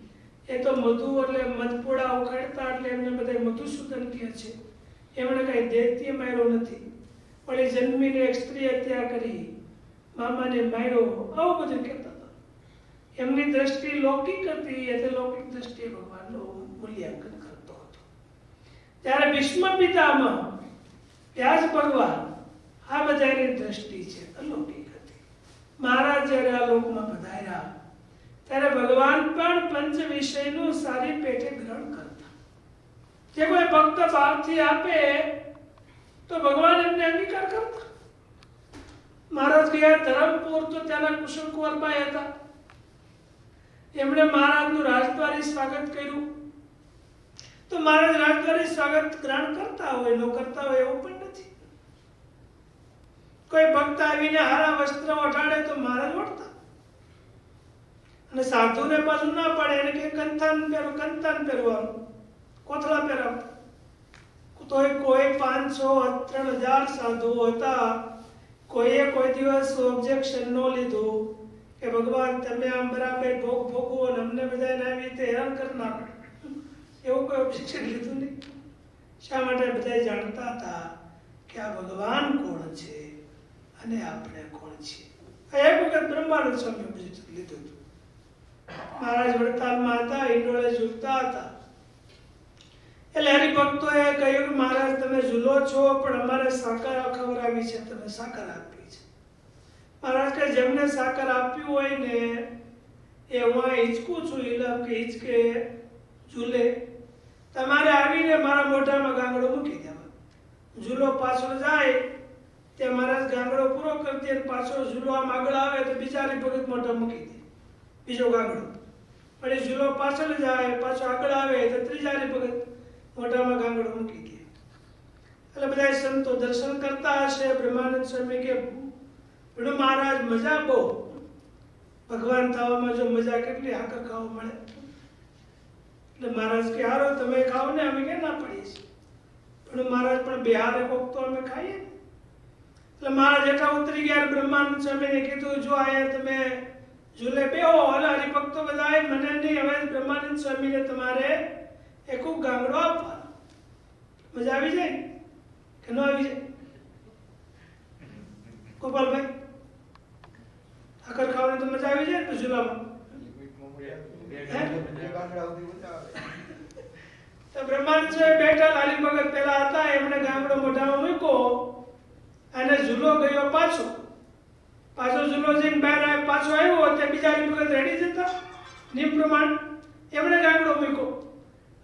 એ તો મધુ એટલે મધપોળા ઉખાડતા એટલે એમને બધા મધુસૂદન કહે છે. એમણે કઈ દૈત્ય માર્યો નથી. પણ એ જન્મીને એક સ્ત્રી હત્યા કરી. મામાને માર્યો. આવું બધું કહેતા હતા. એમની દ્રષ્ટિ લૌકિક હતી, એટલે લૌકિક દ્રષ્ટિએ ભગવાનનું મૂલ્યાંકન કરતો હતો. ત્યારે ભીષ્મ પિતામાં વ્યાસ ભગવાન, આ બધાની દ્રષ્ટિ છે અલૌકિક હતી. મહારાજ જ્યારે આ લોકમાં પધાર્યા ત્યારે ભગવાન પણ પંચ વિષયનું સારી પેટે ગ્રહણ કરતા. જે કોઈ ભક્ત બહારથી આપે, તો ભગવાન એમને અંગીકાર કરતા. મહારાજ ગયા, ધરમપુર તો ત્યાંના કુશળ કુંવરબાઈ હતા. એમણે મહારાજનું રાજદ્વારી સ્વાગત કર્યું. તો મહારાજ રાજદ્વારી સ્વાગત ગ્રહણ કરતા હોય, ન કરતા હોય એવું પણ નથી. કોઈ ભક્ત આવીને હારા વસ્ત્ર ઓઢાડે તો મહારાજ ઓઢતા અને સાધુને પાછું ના પડે, એને કે કંથાન પહેરો, કંથાન પહેરવાનું કોથળા પહેરાવતા તોય કોઈ પાંચસો ત્રણ હજાર સાધુઓ હતા. કોઈએ કોઈ દિવસ ઓબ્જેક્શન ન લીધું કે, ભગવાન, તમે આમ બરાબર ભોગ ભોગવો અને અમને બધાને આવી રીતે હેરાન કરનાર એવું કોઈ ઓબ્જેક્શન લીધું નહીં. શા માટે બધા જાણતા હતા કે આ ભગવાન કોણ છે અને આપણે કોણ છીએ? એક વખત બ્રહ્માનંદ સ્વામી ઓબ્જેક્શન લીધું હતું. મહારાજ વડતાલમાં હતા ઈંડોળે ઝૂલતા હતા. એટલે હરિભક્તોએ કહ્યું કે, મહારાજ, તમે ઝૂલો છો, પણ અમારે સાકર ખવડાવી છે, તમે સાકર આપી છે. મહારાજ કે જેમને સાકર આપ્યું હોય ને, એ હું આ હિંચકું છું ઇલમ કે હિંચકે ઝૂલે. તમારે આવીને મારા મોઢામાં ગાંગડો મૂકી દેવા ઝૂલો પાછળ જાય તે મહારાજ ગાંગડો પૂરો કરી દે પાછો ઝૂલો આમ આગળ આવે તો બિચારી ભગત મોઢા મૂકી દે. બીજો કાગડો પણ એ ઝૂલો પાછળ જાય પાછો આગળ આવે તો ત્રીજારી ભગત મોઢામાં કાગડો મૂકી દે. એટલે બધા સંતો દર્શન કરતા હશે, બ્રહ્માનંદ સ્વામી કે પણ મહારાજ, મજા બહુ. ભગવાન થવામાં જો મજા કેટલી હાકર ખાવા મળે. એટલે મહારાજ કે, હારો, તમે ખાઓ ને, અમે કે ના પડીએ છીએ? પણ મહારાજ, પણ બિહારે કોક તો અમે ખાઈએ. એટલે મહારાજ હેઠા ઉતરી ગયા બ્રહ્માનંદ સ્વામીને કીધું, જો આયા તમે ઝૂલે બેહો એટલે હરિભક્તો બધાએ, મને નહીં, હવે બ્રહ્માનંદ સ્વામીને તમારે એક ગામડો આપવાનો મજા આવી જાય? કે ન આવી જાય? ગોપાલભાઈ આકર ખાવાની તો મજા આવી જાય ને જુલામાં તો બેઠા લાલી ભગત પેલા હતા, એમણે ગામડો મોઢામાં મૂક્યો અને ઝૂલો ગયો પાછો. પાછો જુલો જઈને બહાર પાછો આવ્યો તે બીજા વખત રેડી જતા. નિયમ પ્રમાણ એમણે ગામડો મૂક્યો.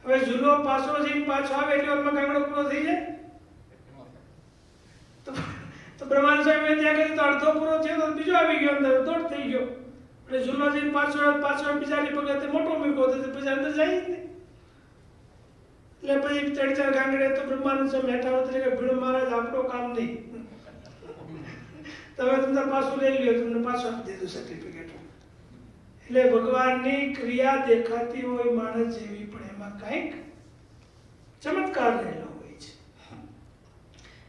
હવે ઝૂલો પાછો જઈને પાછો આવે એટલે ઓરમાં ગામડો પૂરો થઈ જાય. તો બ્રહ્માન સ્વામી ત્યાં કહ્યું તો અડધો પૂરો થયો તો બીજો આવી ગયો અંદર, દોઢ થઈ ગયો. એટલે ઝૂલો જઈને પાછો પાછો બીજાની ભગતે મોટો મૂક્યો તો તે પછી અંદર જાય જ નહીં. એટલે પછી ત્રણ ચાર ગાંગડે તો બ્રહ્માનંદ સ્વામી હેઠા ઉતરી કે ભીડ મહારાજ આપણો કામ નહીં. તમે તમને પાછું લઈ લ્યો, તમને પાછું આપી દીધું સર્ટિફિકેટ એટલે ભગવાનની ક્રિયા દેખાતી હોય માણસ જેવી, પણ એમાં કંઈક ચમત્કાર રહેલો હોય છે.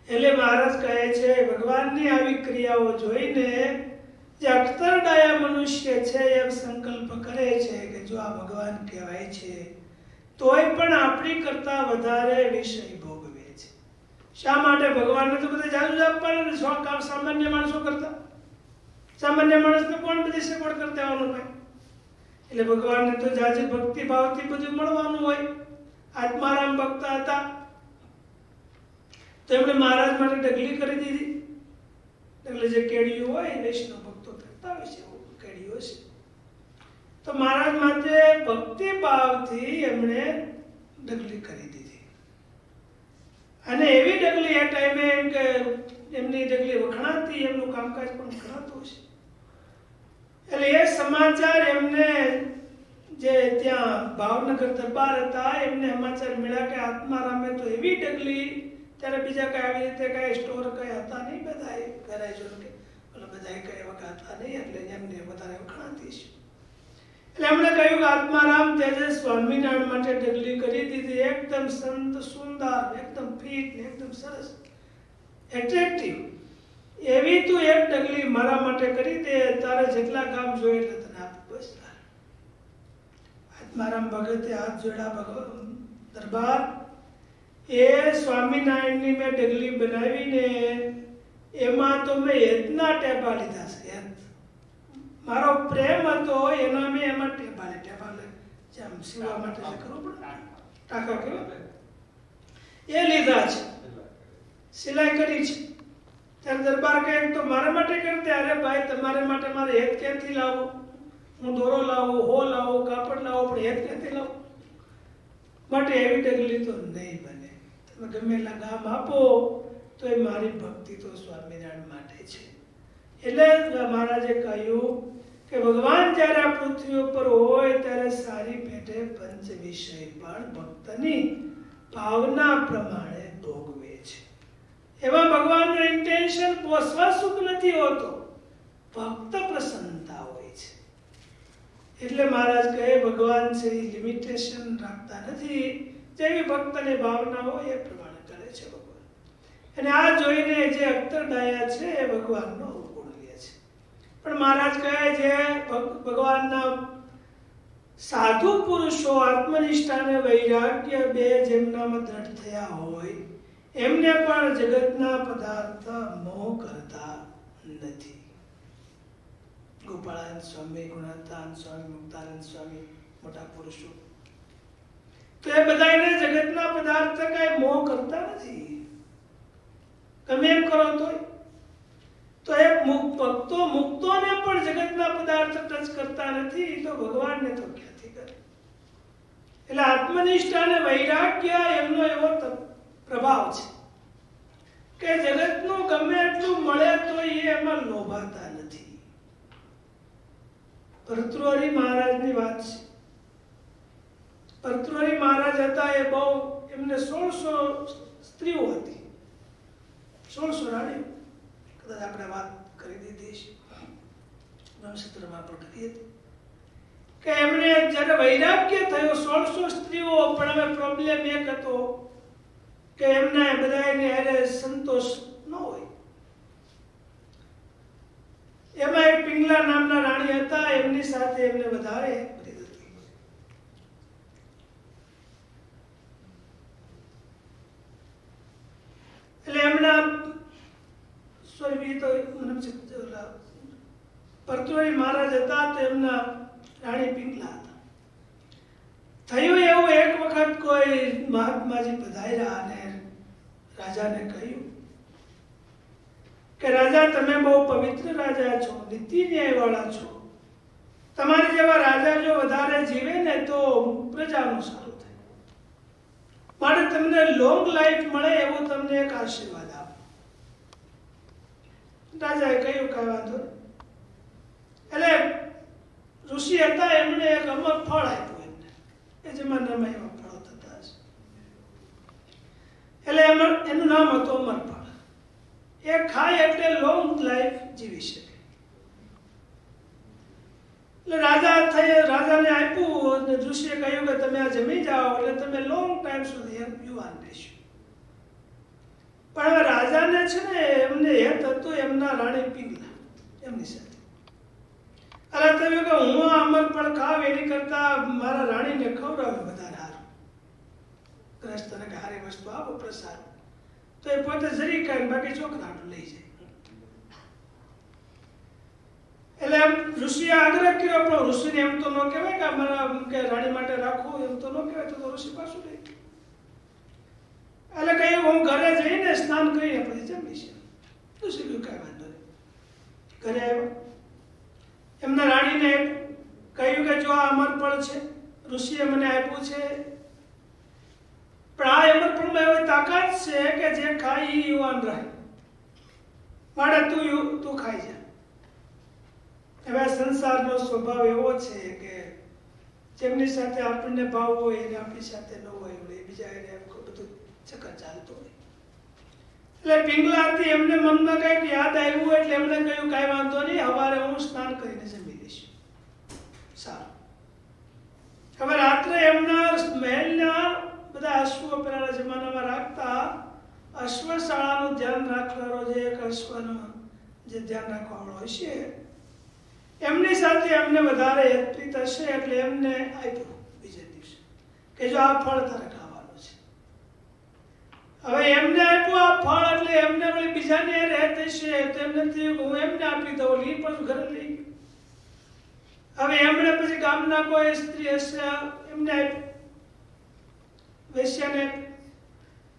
એટલે મહારાજ કહે છે, ભગવાનની આવી ક્રિયાઓ જોઈને જે અખ્તરડાયા મનુષ્ય છે, એમ સંકલ્પ કરે છે કે જો આ ભગવાન કહેવાય છે, તોય પણ આપણી કરતા વધારે વિષય ભોગવે છે શા માટે? ભગવાનને તો બધા જાદુ જ આપવાના ને શું કામ સામાન્ય માણસો કરતા? સામાન્ય માણસને કોણ બધી સગવડ કરતા આવવાનું ભાઈ એટલે ભગવાનને તો જાજી ભક્તિ ભાવથી બધું મળવાનું હોય. આત્મારામ ભક્ત હતા. તો એમણે મહારાજ માટે ડગલી કરી દીધી. એટલે જે કેડિયું હોય વૈષ્ણવ ભક્તો કરતા હોય છે કેડીઓ છે. તો મહારાજ માટે ભક્તિ ભાવથી એમણે ડગલી કરી અને એવી ડગલી એ ટાઈમે એમ કે એમની ડગલી વખણાતી, એમનું કામકાજ પણ વખણાતું છે એટલે એ સમાચાર એમને જે ત્યાં ભાવનગર દરબાર હતા, એમને સમાચાર મળ્યા કે આત્મારામે તો એવી ડગલી, ત્યારે બીજા કઈ આવી રીતે કઈ સ્ટોર કઈ હતા નહીં બધા ગેરેજો કે, ઓલા બધા કઈ એવા હતા નહીં, એટલે એમને વધારે વખણાતી છે એટલે એમણે કહ્યું કે આત્મારામ તેજે સ્વામિનારાયણ માટે ડગલી કરી દીધી. એકદમ સંત સુંદર, એકદમ ફિટ એકદમ સરસ. એટ્રેક્ટિવ એવી તું એક ડગલી મારા માટે કરી દે, તારે જેટલા કામ જોઈએ એટલે તને આપું. બસ આત્મારામ ભગતે હાથ જોડા ભગવાન દરબાર. એ સ્વામિનારાયણની મેં ડગલી બનાવીને એમાં તો મેં હેતના ટેપા લીધા છે. મારો પ્રેમ હતો, એના મેં એમાં ટેપા લે ટેપા લે જેમ સીવા માટે કરવું પડે ટાંકા કેવા એ લીધા છે. સિલાઈ કરી છે. ત્યારે દરબાર કહે, તો મારા માટે કરતે અરે ભાઈ, તમારે માટે મારે હેત ક્યાંથી લાવો? હું દોરો લાવું, હો લાવો, કાપડ લાવો, પણ હેત ક્યાંથી લાવું? માટે એવી ડગલી તો નહીં બને. તમે ગમે એટલા ગામ આપો, તો એ મારી ભક્તિ તો સ્વામિનારાયણ માટે છે. એટલે મહારાજે કહ્યું કે ભગવાન જ્યારે આ પૃથ્વી ઉપર હોય ત્યારે સારી પેટે પંચ વિષય પણ ભક્તની ભાવના પ્રમાણે ભોગવે છે. એમાં ભગવાનનો ઇન્ટેન્શન પોષવા સુખ નથી હોતો. ભક્ત પ્રસન્નતા હોય છે. એટલે મહારાજ કહે, ભગવાન છે લિમિટેશન રાખતા નથી. જેવી ભક્તની ભાવના હોય એ પ્રમાણે કરે છે ભગવાન. અને આ જોઈને જે અખ્તર ડાયા છે એ ભગવાનનો પણ મહારાજ કહે છે ભગવાનના સાધુ પુરુષો આત્મનિષ્ઠા અને વૈરાગ્ય બે જેમનામાં દ્રઢ થયા હોય, એમને પણ જગતના પદાર્થ મોહ કરતા નથી. ગોપાળાનંદ સ્વામી ગુણાતાનંદ સ્વામી મુક્તાનંદ સ્વામી, મોટા પુરુષો. તો એ બધાને જગતના પદાર્થ કઈ મોહ કરતા નથી. તમે એમ કરો તોય. તો એ ભક્તો મુક્તોને પણ જગતના પદાર્થ ટચ કરતા નથી તો ભગવાનને તો ક્યાંથી કરે? એટલે આત્મનિષ્ઠ અને વૈરાગ્ય એમનો એવો પ્રભાવ છે. કે જગતનું ગમે એટલું મળે તો એ એમાં લોભાતા નથી. ભરતૃહરિ મહારાજની વાત છે. ભરતૃહરિ મહારાજ હતા, એ બહુ એમને સોળસો સ્ત્રીઓ હતી. સોળસો રાણીઓ. કદાચ આપણે વાત કરી દીધી છે. એમાં પિંગલા નામના રાણી હતા, એમની સાથે એમને વધારે એટલે એમના સ્વર્ગીય તો મને ઓલા મહારાજ હતા તેમના રાણી પિંગલા હતા. થયું એવું એક વખત કોઈ મહાત્માજી પધાર્યા અને રાજાને કહ્યું કે રાજા, તમે બહુ પવિત્ર રાજા છો, નીતિ ન્યાયવાળા છો. તમારી જેવા રાજા જો વધારે જીવે ને તો પ્રજાનું સારું થાય. માટે તમને લોંગ લાઈફ મળે એવો તમને એક આશીર્વાદ રાજાએ કહ્યું કઈ વાંધો એટલે ઋષિ હતા એમણે એક અમર ફળ આપ્યું એમને. એ જમાનામાં એવા ફળો થતા હશે. એટલે એમાં એનું નામ હતું અમર ફળ. એ ખાય એટલે લોંગ લાઈફ જીવી શકે. એટલે રાજા થઈ રાજાને આપ્યું અને ઋષિએ કહ્યું કે તમે આ જમી જાઓ, એટલે તમે લોંગ ટાઈમ સુધી યુવાન રહેશો. પણ હવે રાજાને છે ને એમને હેત હતું, એમના રાણી પિંગલા એમની સાથે. અરે તમે કે હું અમર પણ ખાવ, એની કરતા મારા રાણીને ખવડાવે વધારે સારું. તને કે હારી વસ્તુ આપો પ્રસાદ. તો એ પોતે જરી ખાય બાકી છોકરાનું લઈ જાય. એટલે એમ ઋષિએ આગ્રહ કર્યો, પણ ઋષિને એમ તો ન કહેવાય કે મારા કે રાણી માટે રાખો, એમ તો ન કહેવાય, તો ઋષિ પાછું લઈ. એટલે કહ્યું હું ઘરે જઈને સ્નાન કરીને પછી જમીશ. શું કહ્યું કાંઈ વાંધો નહીં. ઘરે આવ્યો. એમના રાણીને કહ્યું કે જો આ અમરપળ છે, ઋષિએ મને આપ્યું છે. પણ આ અમરપળમાં એવી તાકાત છે કે જે ખાય એ યુવાન રહે. માટે તું તું ખાઈ જા. હવે સંસારનો સ્વભાવ એવો છે કે જેમની સાથે આપણને ભાવ હોય, એને આપણી સાથે ન હોય બીજા એને એમ ચક્કર ચાલતું હોય. એટલે પિંગલાથી એમને મનમાં કંઈક યાદ આવ્યું એટલે એમણે કહ્યું, કાંઈ વાંધો નહીં, સવારે હું સ્નાન કરીને જમી લઈશ. સારું. હવે રાત્રે એમના મહેલના બધા અશ્વ પેલા જમાનામાં રાખતા અશ્વશાળાનું ધ્યાન રાખનારો જે એક અશ્વનો જે ધ્યાન રાખવાવાળો છે, એમની સાથે એમને વધારે હેતપ્રીત હશે એટલે એમને આપ્યું બીજે દિવસે. કે જો આ ફળ તારે હવે એમને આપ્યું આ ફળ એટલે એમને વળી બીજાને રહેતે છે તો એમને થયું હું એમને આપી દઉં, લી પણ ઘરે લઈ. હવે એમણે પછી ગામના કોઈ સ્ત્રી હશે, એમને આપ્યું. વેશ્યાને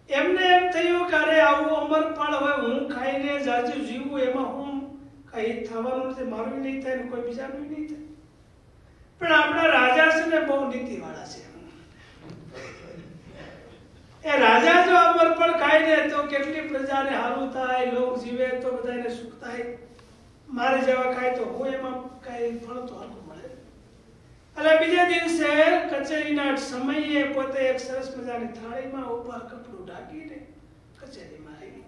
એમને એમ થયું કે અરે આવું અમર ફળ હવે હું ખાઈને જાજુ જીવું, એમાં હું કઈ થવાનું નથી, મારું નહીં થાય ને કોઈ બીજાનું નહીં થાય. પણ આપણા રાજા છે ને બહુ નીતિવાળા છે. એ રાજા જો અમર પણ ખાઈ લે તો કેટલી પ્રજાને સારું થાય, લોક જીવે તો બધાને સુખ થાય. મારે જેવા ખાય તો હું એમાં કઈ ફળ તો હરકું મળે. એટલે બીજા દિવસે કચેરીના સમયે પોતે એક સરસ મજાની થાળીમાં ઉપર કપડું ઢાંકીને કચેરીમાં આવી.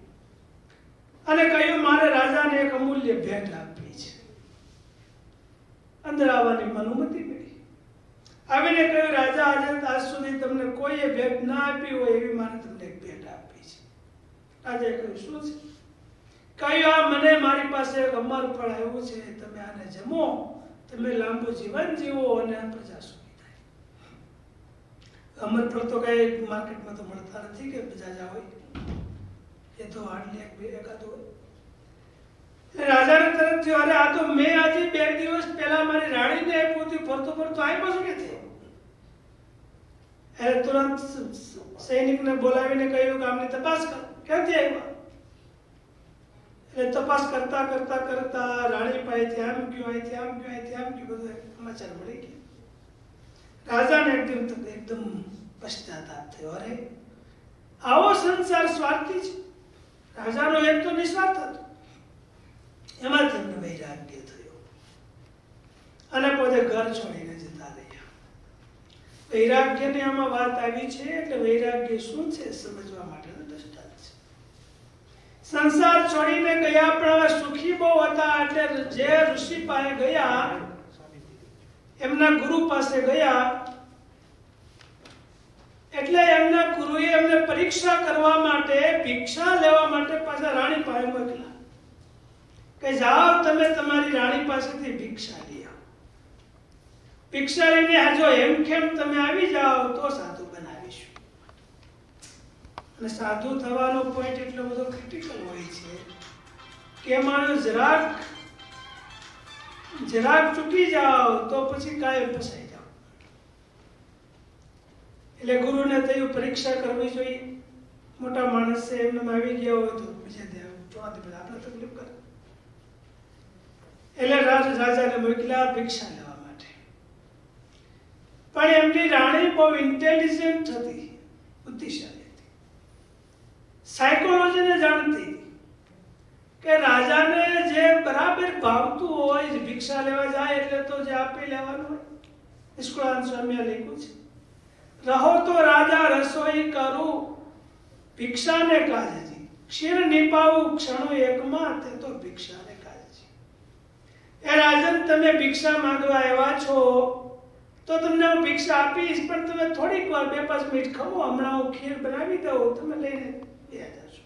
અને કહ્યું, મારે રાજાને એક અમૂલ્ય ભેટ આપવી છે. અંદર આવવાની અનુમતિ આવીને કહ્યું, રાજા, આજે આજ સુધી તમને કોઈએ ભેટ ના આપી હોય એવી મારે તમને એક ભેટ આપી છે. રાજાએ કહ્યું, શું છે? કહ્યું, આ મને મારી પાસે એક અમર ફળ આવ્યું છે, તમે આને જમો, તમે લાંબુ જીવન જીવો અને પ્રજા સુખી થાય. અમર ફળ તો કઈ માર્કેટમાં તો મળતા નથી કે બજાજા હોય એ તો હાર્ડલી એક બે એકાદ રાજાને તરત થયો અરે આ તો મેં આજે બે દિવસ પહેલા મારી રાણીને આપ્યું હતું. ફરતો ફરતો આવ્યો? છું કે એટલે તુરંત સૈનિકને બોલાવીને કહ્યું કે આમની તપાસ કર. ક્યાંથી આવ્યા? એટલે તપાસ કરતા કરતા કરતા રાણી પાસેથી આમ ગયું, અહીંથી આમ ગયું, અહીંથી આમ ગયું. બધું સમાચાર મળી ગયા. રાજાને એકદમ એકદમ પશ્ચાતાપ થયો. અરે, આવો સંસાર સ્વાર્થી છે. રાજાનો એક તો નિસ્વાર્થ હતો. એમાંથી તેમને વૈરાગ્ય થયો? અને પોતે ઘર છોડીને જતા રહ્યા. વૈરાગ્યની આમાં વાત આવી છે, એટલે વૈરાગ્ય શું છે સમજવા માટેનો સંસાર છોડીને ગયા પણ સુખી બહુ હતા, એટલે જે ઋષિ પાસે ગયા, એમના ગુરુ પાસે ગયા, એટલે એમના ગુરુએ એમને પરીક્ષા કરવા માટે, ભિક્ષા લેવા માટે પાછા રાણી પાસે મોકલા. કે જાઓ તમે તમારી રાણી પાસેથી ભિક્ષા લઈ આવો. ભિક્ષા લઈને હજો એમ કેમ તમે આવી જાઓ તો સાધુ બનાવીશું. અને સાધુ થવાનો પોઈન્ટ એટલો બધો ક્રિટિકલ હોય છે કે માણસ જરાક જરાક ચૂકી જાઓ તો પછી કાયમ ફસાઈ જાઓ. એટલે ગુરુને થયું પરીક્ષા કરવી જોઈએ. મોટા માણસ એમને આવી ગયા હોય તો થોડા આપણે એટલે રાજ રાજાને મોકલ્યા ભિક્ષા લેવા માટે. પણ એમની રાણી બહુ ઇન્ટેલિજન્ટ હતી, બુદ્ધિશાળી હતી. સાયકોલોજીને જાણતી કે રાજાને જે બરાબર ભાવતું હોય ભિક્ષા લેવા જાય એટલે તો જે આપી લેવાનું હોય. નિષ્કુળાન સ્વામીએ લખ્યું છે, રહો તો રાજા, રસોઈ કરું, ભિક્ષાને કાજે ક્ષીર નિપાવું, ક્ષણો એકમાં તે તો કાજજી એ રાજન તમે ભિક્ષા માંગવા આવ્યા છો તો તમને હું ભિક્ષા આપીશ પણ તમે થોડીક વાર બે પાંચ મિનિટ ખાવ હમણાં હું ખીર બનાવી દઉં તમે લઈને બે જશો.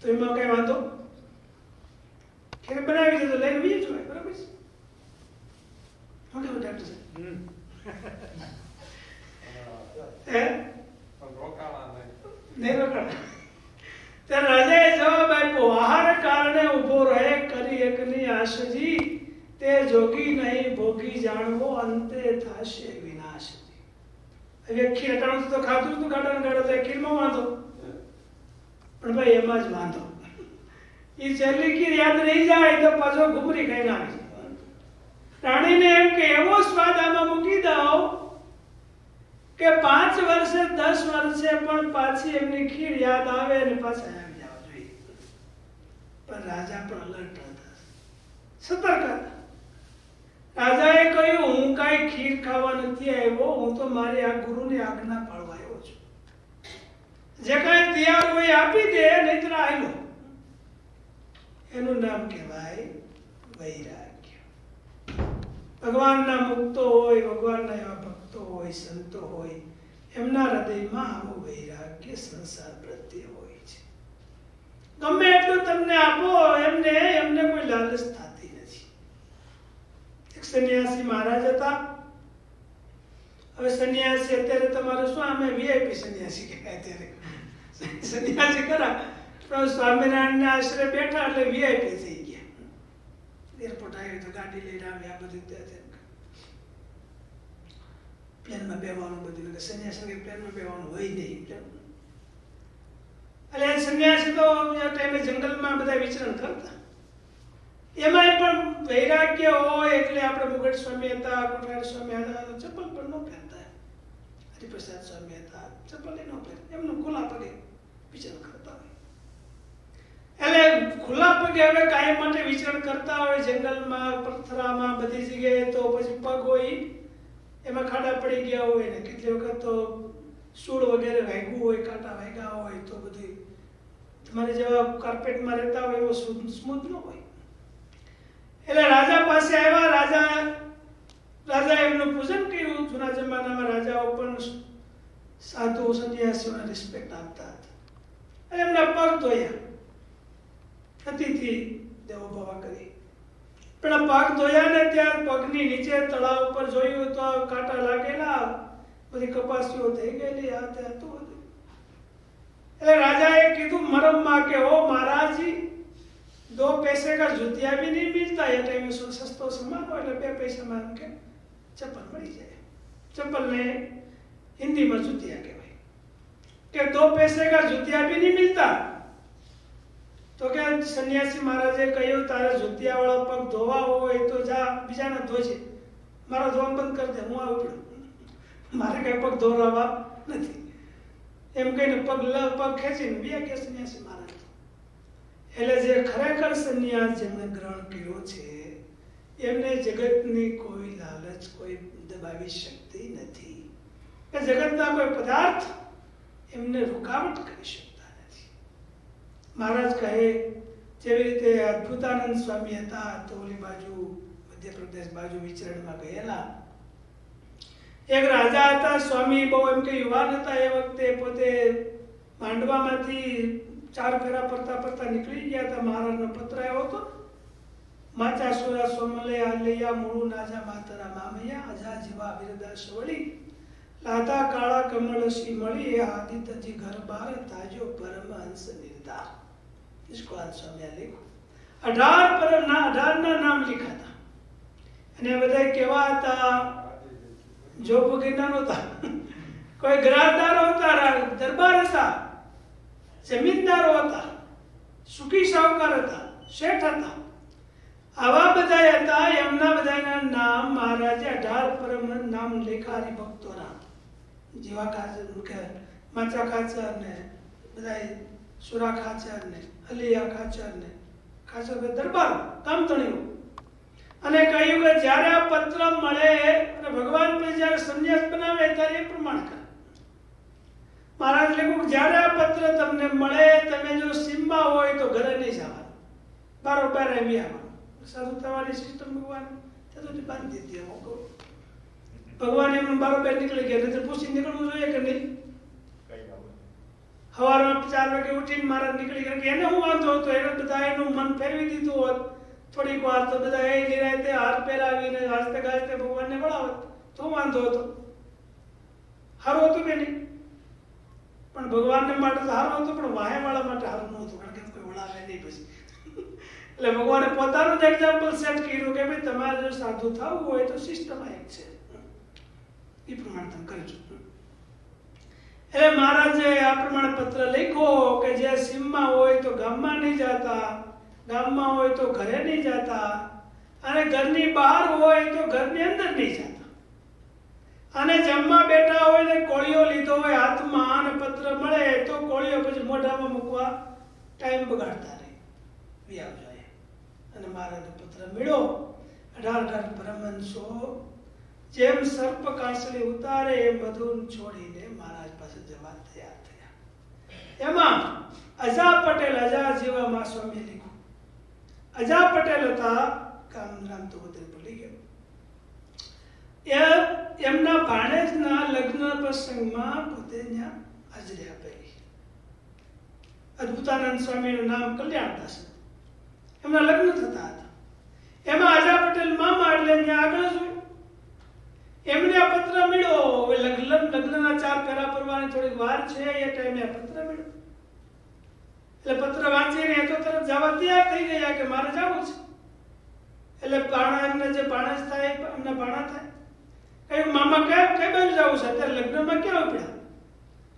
તો એમાં કઈ વાંધો? ખીર બનાવી દીધો લઈને બીજું છો બરાબર છે? શું કહેવું સાહેબ. હે? નહીં. નહીં રોકાણ. ત્યારે રાજાએ જવાબ આપ્યો, આહાર કારણે ઊભો રહે કરી એકની આશજી. તે જોગી નહીં, ભોગી જાણવો અંતે થાશે વિનાશજી હવે ખીર અટાણું તો ખાધું જ તું ગાડા ગાડો તો ખીરમાં વાંધો. પણ ભાઈ એમાં જ વાંધો. એ છેલ્લી ખીર યાદ રહી જાય તો પાછો ઘૂમરી ખાઈ નાખે રાણીને એમ કે, એવો સ્વાદ આમાં મૂકી દઉં કે પાંચ વર્ષે, દસ વર્ષે પણ પાછી એમની ખીર યાદ આવે અને પાછા આવી જવા જોઈએ. પણ રાજા પણ અલર્ટ હતા. સતર્ક હતા. રાજાએ કહ્યું, હું કાંઈ ખીર ખાવા નથી આવ્યો, હું તો મારી આ ગુરુની આજ્ઞા પાળવા આવ્યો છું. જે કાંઈ તૈયાર હોય આપી દે, નહીતર આવ્યો એનું નામ કહેવાય વૈરાગ્ય. ભગવાનના મુક્તો હોય, ભગવાનના એવા હોય, સંતો હોય, એમના હૃદયમાં આવો વૈરાગ્ય સંસાર પ્રત્યે હોય છે. ગમે એટલું તમને આપો, એમને એમને કોઈ લાલચ થતી નથી. એક સન્યાસી મહારાજ હતા. હવે સન્યાસી અત્યારે તમારે શું અમે વીઆઈપી સન્યાસી કહેવાય અત્યારે. સન્યાસી ખરા, પણ સ્વામિનારાયણના આશરે બેઠા એટલે વીઆઈપી થઈ ગયા. એરપોર્ટ આવી તો ગાડી લઈને આવ્યા, બધું ત્યાં. પ્લેનમાં બેવાનું બધું એટલે કે પ્લેનમાં બેવાનું હોય નહીં એટલે સંન્યાસી તો ટાઈમે જંગલમાં બધા વિચરણ કરતા એમાંય પણ વૈરાગ્ય હોય એટલે આપણે મુગટ સ્વામી હતા કોઠાર સ્વામી હતા ચપ્પલ પણ ન પહેરતા હરિપ્રસાદ સ્વામી હતા ચપ્પલ ન પહેરતા એમનું ખુલ્લા પગે વિચરણ કરતા હોય એટલે ખુલ્લા પગે હવે કાયમ માટે વિચરણ કરતા હોય જંગલમાં પથરામાં બધી જગ્યાએ તો પછી પગ હોય એમાં ખાડા પડી ગયા હોય ને કેટલી વખત તો સૂળ વગેરે વાગ્યું હોય કાંટા વાગ્યા હોય તો બધી તમારે જેવા કાર્પેટમાં રહેતા હોય એવો સ્મૂથ ન હોય. એટલે રાજા પાસે આવ્યા, રાજા રાજા એમનું પૂજન કર્યું. જૂના જમાનામાં રાજાઓ પણ સાધુ, સંન્યાસીઓને રિસ્પેક્ટ આપતા હતા. એમના પગ ધોયા. અતિથિ દેવો ભવા કરી. પણ પગ ધોયા ને ત્યાં પગની નીચે તળાવ ઉપર જોયું તો કાંટા લાગેલા બધી કપાસીઓ થઈ ગયેલી આ તે હતું બધું એટલે રાજાએ કીધું મરમમાં કે ઓ મહારાજી દો પૈસે કા જુતિયા भी नहीं मिलता ये टाइम में सस्तो सामान हो એટલે બે પૈસામાં એમ કે ચપ્પલ મળી જાય ચપ્પલને હિન્દીમાં જુતિયા કહેવાય કે દો પૈસે કા જુતિયા भी नहीं मिलता તો કે સન્યાસી મહારાજે કહ્યું, તારે જુતિયા વાળા પગ ધોવા હોય તો જા, બીજાને ધોજે. મારો ધોવા બંધ કરી દે, હું આવું મારે કઈ પગ ધોરાવા નથી. એમ કહીને પગ લ, પગ ખેંચીને બે કે સન્યાસી મહારાજ. એટલે જે ખરેખર સંન્યાસ જેમણે ગ્રહણ કર્યો છે, એમને જગતની કોઈ લાલચ, કોઈ દબાવી શકતી નથી. કે જગતના કોઈ પદાર્થ એમને રૂકાવટ કરી નથી મહારાજ કહે જેવી રીતે અદ્ભુતાનંદ સ્વામી હતા તો ઓલી બાજુ મધ્યપ્રદેશ બાજુ વિચરણમાં ગયેલા એક રાજા હતા સ્વામી બહુ એમ કે યુવાન હતા એ વખતે પોતે માંડવામાંથી ચાર ફેરા ફરતા ફરતા નીકળી ગયા હતા મહારાજનો પત્ર આવ્યો હતો માચા સુરા સોમલે આલૈયા મુળુ નાજા માતરા મામૈયા અજા જીવા વિરદાસ વળી લાતા કાળા કમળ સી મળી એ આદિત્યજી ઘર બાર તાજો પરમહંસ નિર્ધાર નિષ્કળાન સ્વામી લખ્યું અઢાર પર ના અઢાર ના નામ લખ્યા હતા અને બધા કેવા હતા જો ભગીના નહોતા કોઈ ગ્રાહદારો હતા દરબાર હતા જમીનદારો હતા સુખી સાહુકાર હતા શેઠ હતા આવા બધા હતા એમના બધાના નામ મહારાજે અઢાર પરમ નામ લેખા ભક્તોના જીવા ખાચર માચા ખાચર ને બધા સુરા ખાચર ને અલિયા ખાચર ને ખાચર કે દરબાર કામતણીઓ અને કહ્યું કે જ્યારે આ પત્ર મળે અને ભગવાન પર જ્યારે સંન્યાસ બનાવે ત્યારે એ પ્રમાણ કરે. મહારાજ લખ્યું જ્યારે આ પત્ર તમને મળે, તમે જો સીમમાં હોય તો ઘરે નહીં જવાનું બારોબાર આવી આવવાનું સારું થવાની સિસ્ટમ ભગવાન તો બાંધી દીધી. ભગવાન એમ એમને બારોબાર નીકળી ગયા નહીં પૂછી નીકળવું જોઈએ કે નહીં? સવારમાં ચાર વાગે ઉઠીને મહારાજ નીકળી ગયા કે એને હું વાંધો હતો? એને બધા એનું મન ફેરવી દીધું હોત. થોડીક વાર તો બધા એ નિરાયતે હાથ પહેરાવીને હાસ્તે ગાજતે ભગવાનને વળાવત. તો વાંધો હતો. સારું હતું કે નહીં? પણ ભગવાનને માટે તો સારું હતું, પણ વાહેવાળા માટે સારું નહોતું, કારણ કે કોઈ વળાવે નહીં પછી. એટલે ભગવાને પોતાનું જ એક્ઝામ્પલ સેટ કર્યું કે ભાઈ તમારે જો સાધુ થવું હોય તો સિસ્ટમ એક છે. એ પ્રમાણે તમે કરજો એટલે મહારાજે, આ પ્રમાણે પત્ર લખ્યો કે જે સીમમાં હોય તો ગામમાં નહીં જતા, ગામમાં હોય તો ઘરે નહીં જતા, અને ઘરની બહાર હોય તો ઘરની અંદર નહીં જતા. અને જમવા બેઠા હોય ને કોળીઓ લીધો હોય, હાથમાં અને પત્ર મળે, તો કોળીઓ પછી મોઢામાં મૂકવા ટાઈમ બગાડતા રહે. વ્યાવ અને મહારાજનો પત્ર મળ્યો. અઢાર અઢાર પરમહંસો જેમ સર્પ કાસલી ઉતારે, એમ મધુન છોડીને મહારાજ પાસે જવા તૈયાર થયા એમાં અજા પટેલ અજા જેવા મા સ્વામી લીધું અજા પટેલ હતા, કામ નામ તો બધે ભૂલી ગયો. એ એમના ભાણેજના લગ્ન પ્રસંગમાં પોતે ત્યાં હાજરી આપેલી. અદ્ભુતાનંદ સ્વામીનું નામ કલ્યાણદાસ એમના લગ્ન થતા હતા. એમાં અજા પટેલ મામા એટલે ત્યાં આગળ જોયું એમને આ પત્ર મળ્યો. હવે લગ્ન લગ્નના ચાર પેરા પરવાની થોડીક વાર છે, એ ટાઈમે આ પત્ર મળ્યો. એટલે પત્ર વાંચીને એ તો તરત જવા તૈયાર થઈ ગયા કે મારે જવું છે. એટલે પાણા એમને જે પાણા થાય, એમના પાણા થાય. કહ્યું મામા, કયા કઈ બાજુ જવું છે? અત્યારે લગ્નમાં ક્યાં પડ્યા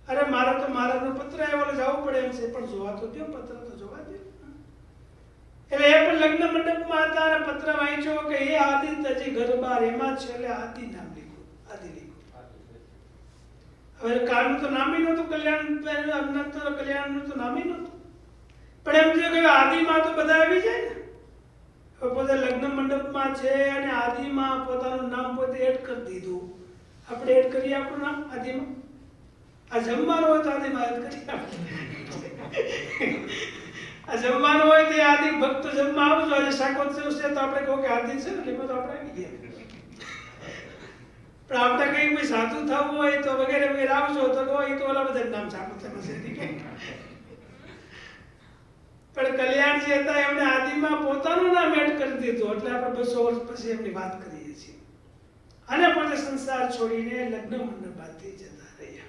અરે, મારે તો મારાનો પત્ર આવ્યો જવું પડે એમ છે, પણ જોવા તો દો પત્ર તો જોવા દો એટલે એ પણ લગ્ન મંડપમાં હતા અને પત્ર વાંચ્યો કે, એ આદિત્યજી ઘર બહાર એમાં આદિ નામ લીધું આદિ લીધું હવે કાળનું તો નામ નહોતું કલ્યાણ અમને તો કલ્યાણનું તો નામ નહોતું પણ એમ થયું કે આદિમાં તો બધા આવી જાય ને. હવે પોતે લગ્ન મંડપમાં છે અને આદિમાં પોતાનું નામ પોતે એડ કરી દીધું. આપણે એડ કરીએ આપણું નામ આદિમાં? આ જમવાનું હોય તો આદિમાં એડ કરી. આ જમવાનું હોય તો આદિ ભક્તો જમવા આવજો. આજે શાકોત્સવ છે તો આપણે કહો કે આદિ છે ને એમાં તો આપણે આવી ગયા. પણ આપણે કઈ કોઈ સાચું થવું હોય તો વગેરે વગેરે આવજો તો કહો એ તો ઓલા બધા નામ શાકોત્સવ છે ઠીક? પણ કલ્યાણજી હતા, એમણે આદિમાં પોતાનું નામ એડ કરી દીધું. એટલે આપણે બસો વર્ષ પછી એમની વાત કરીએ છીએ. અને પોતે સંસાર છોડીને લગ્ન મંડપમાંથી જતા રહ્યા.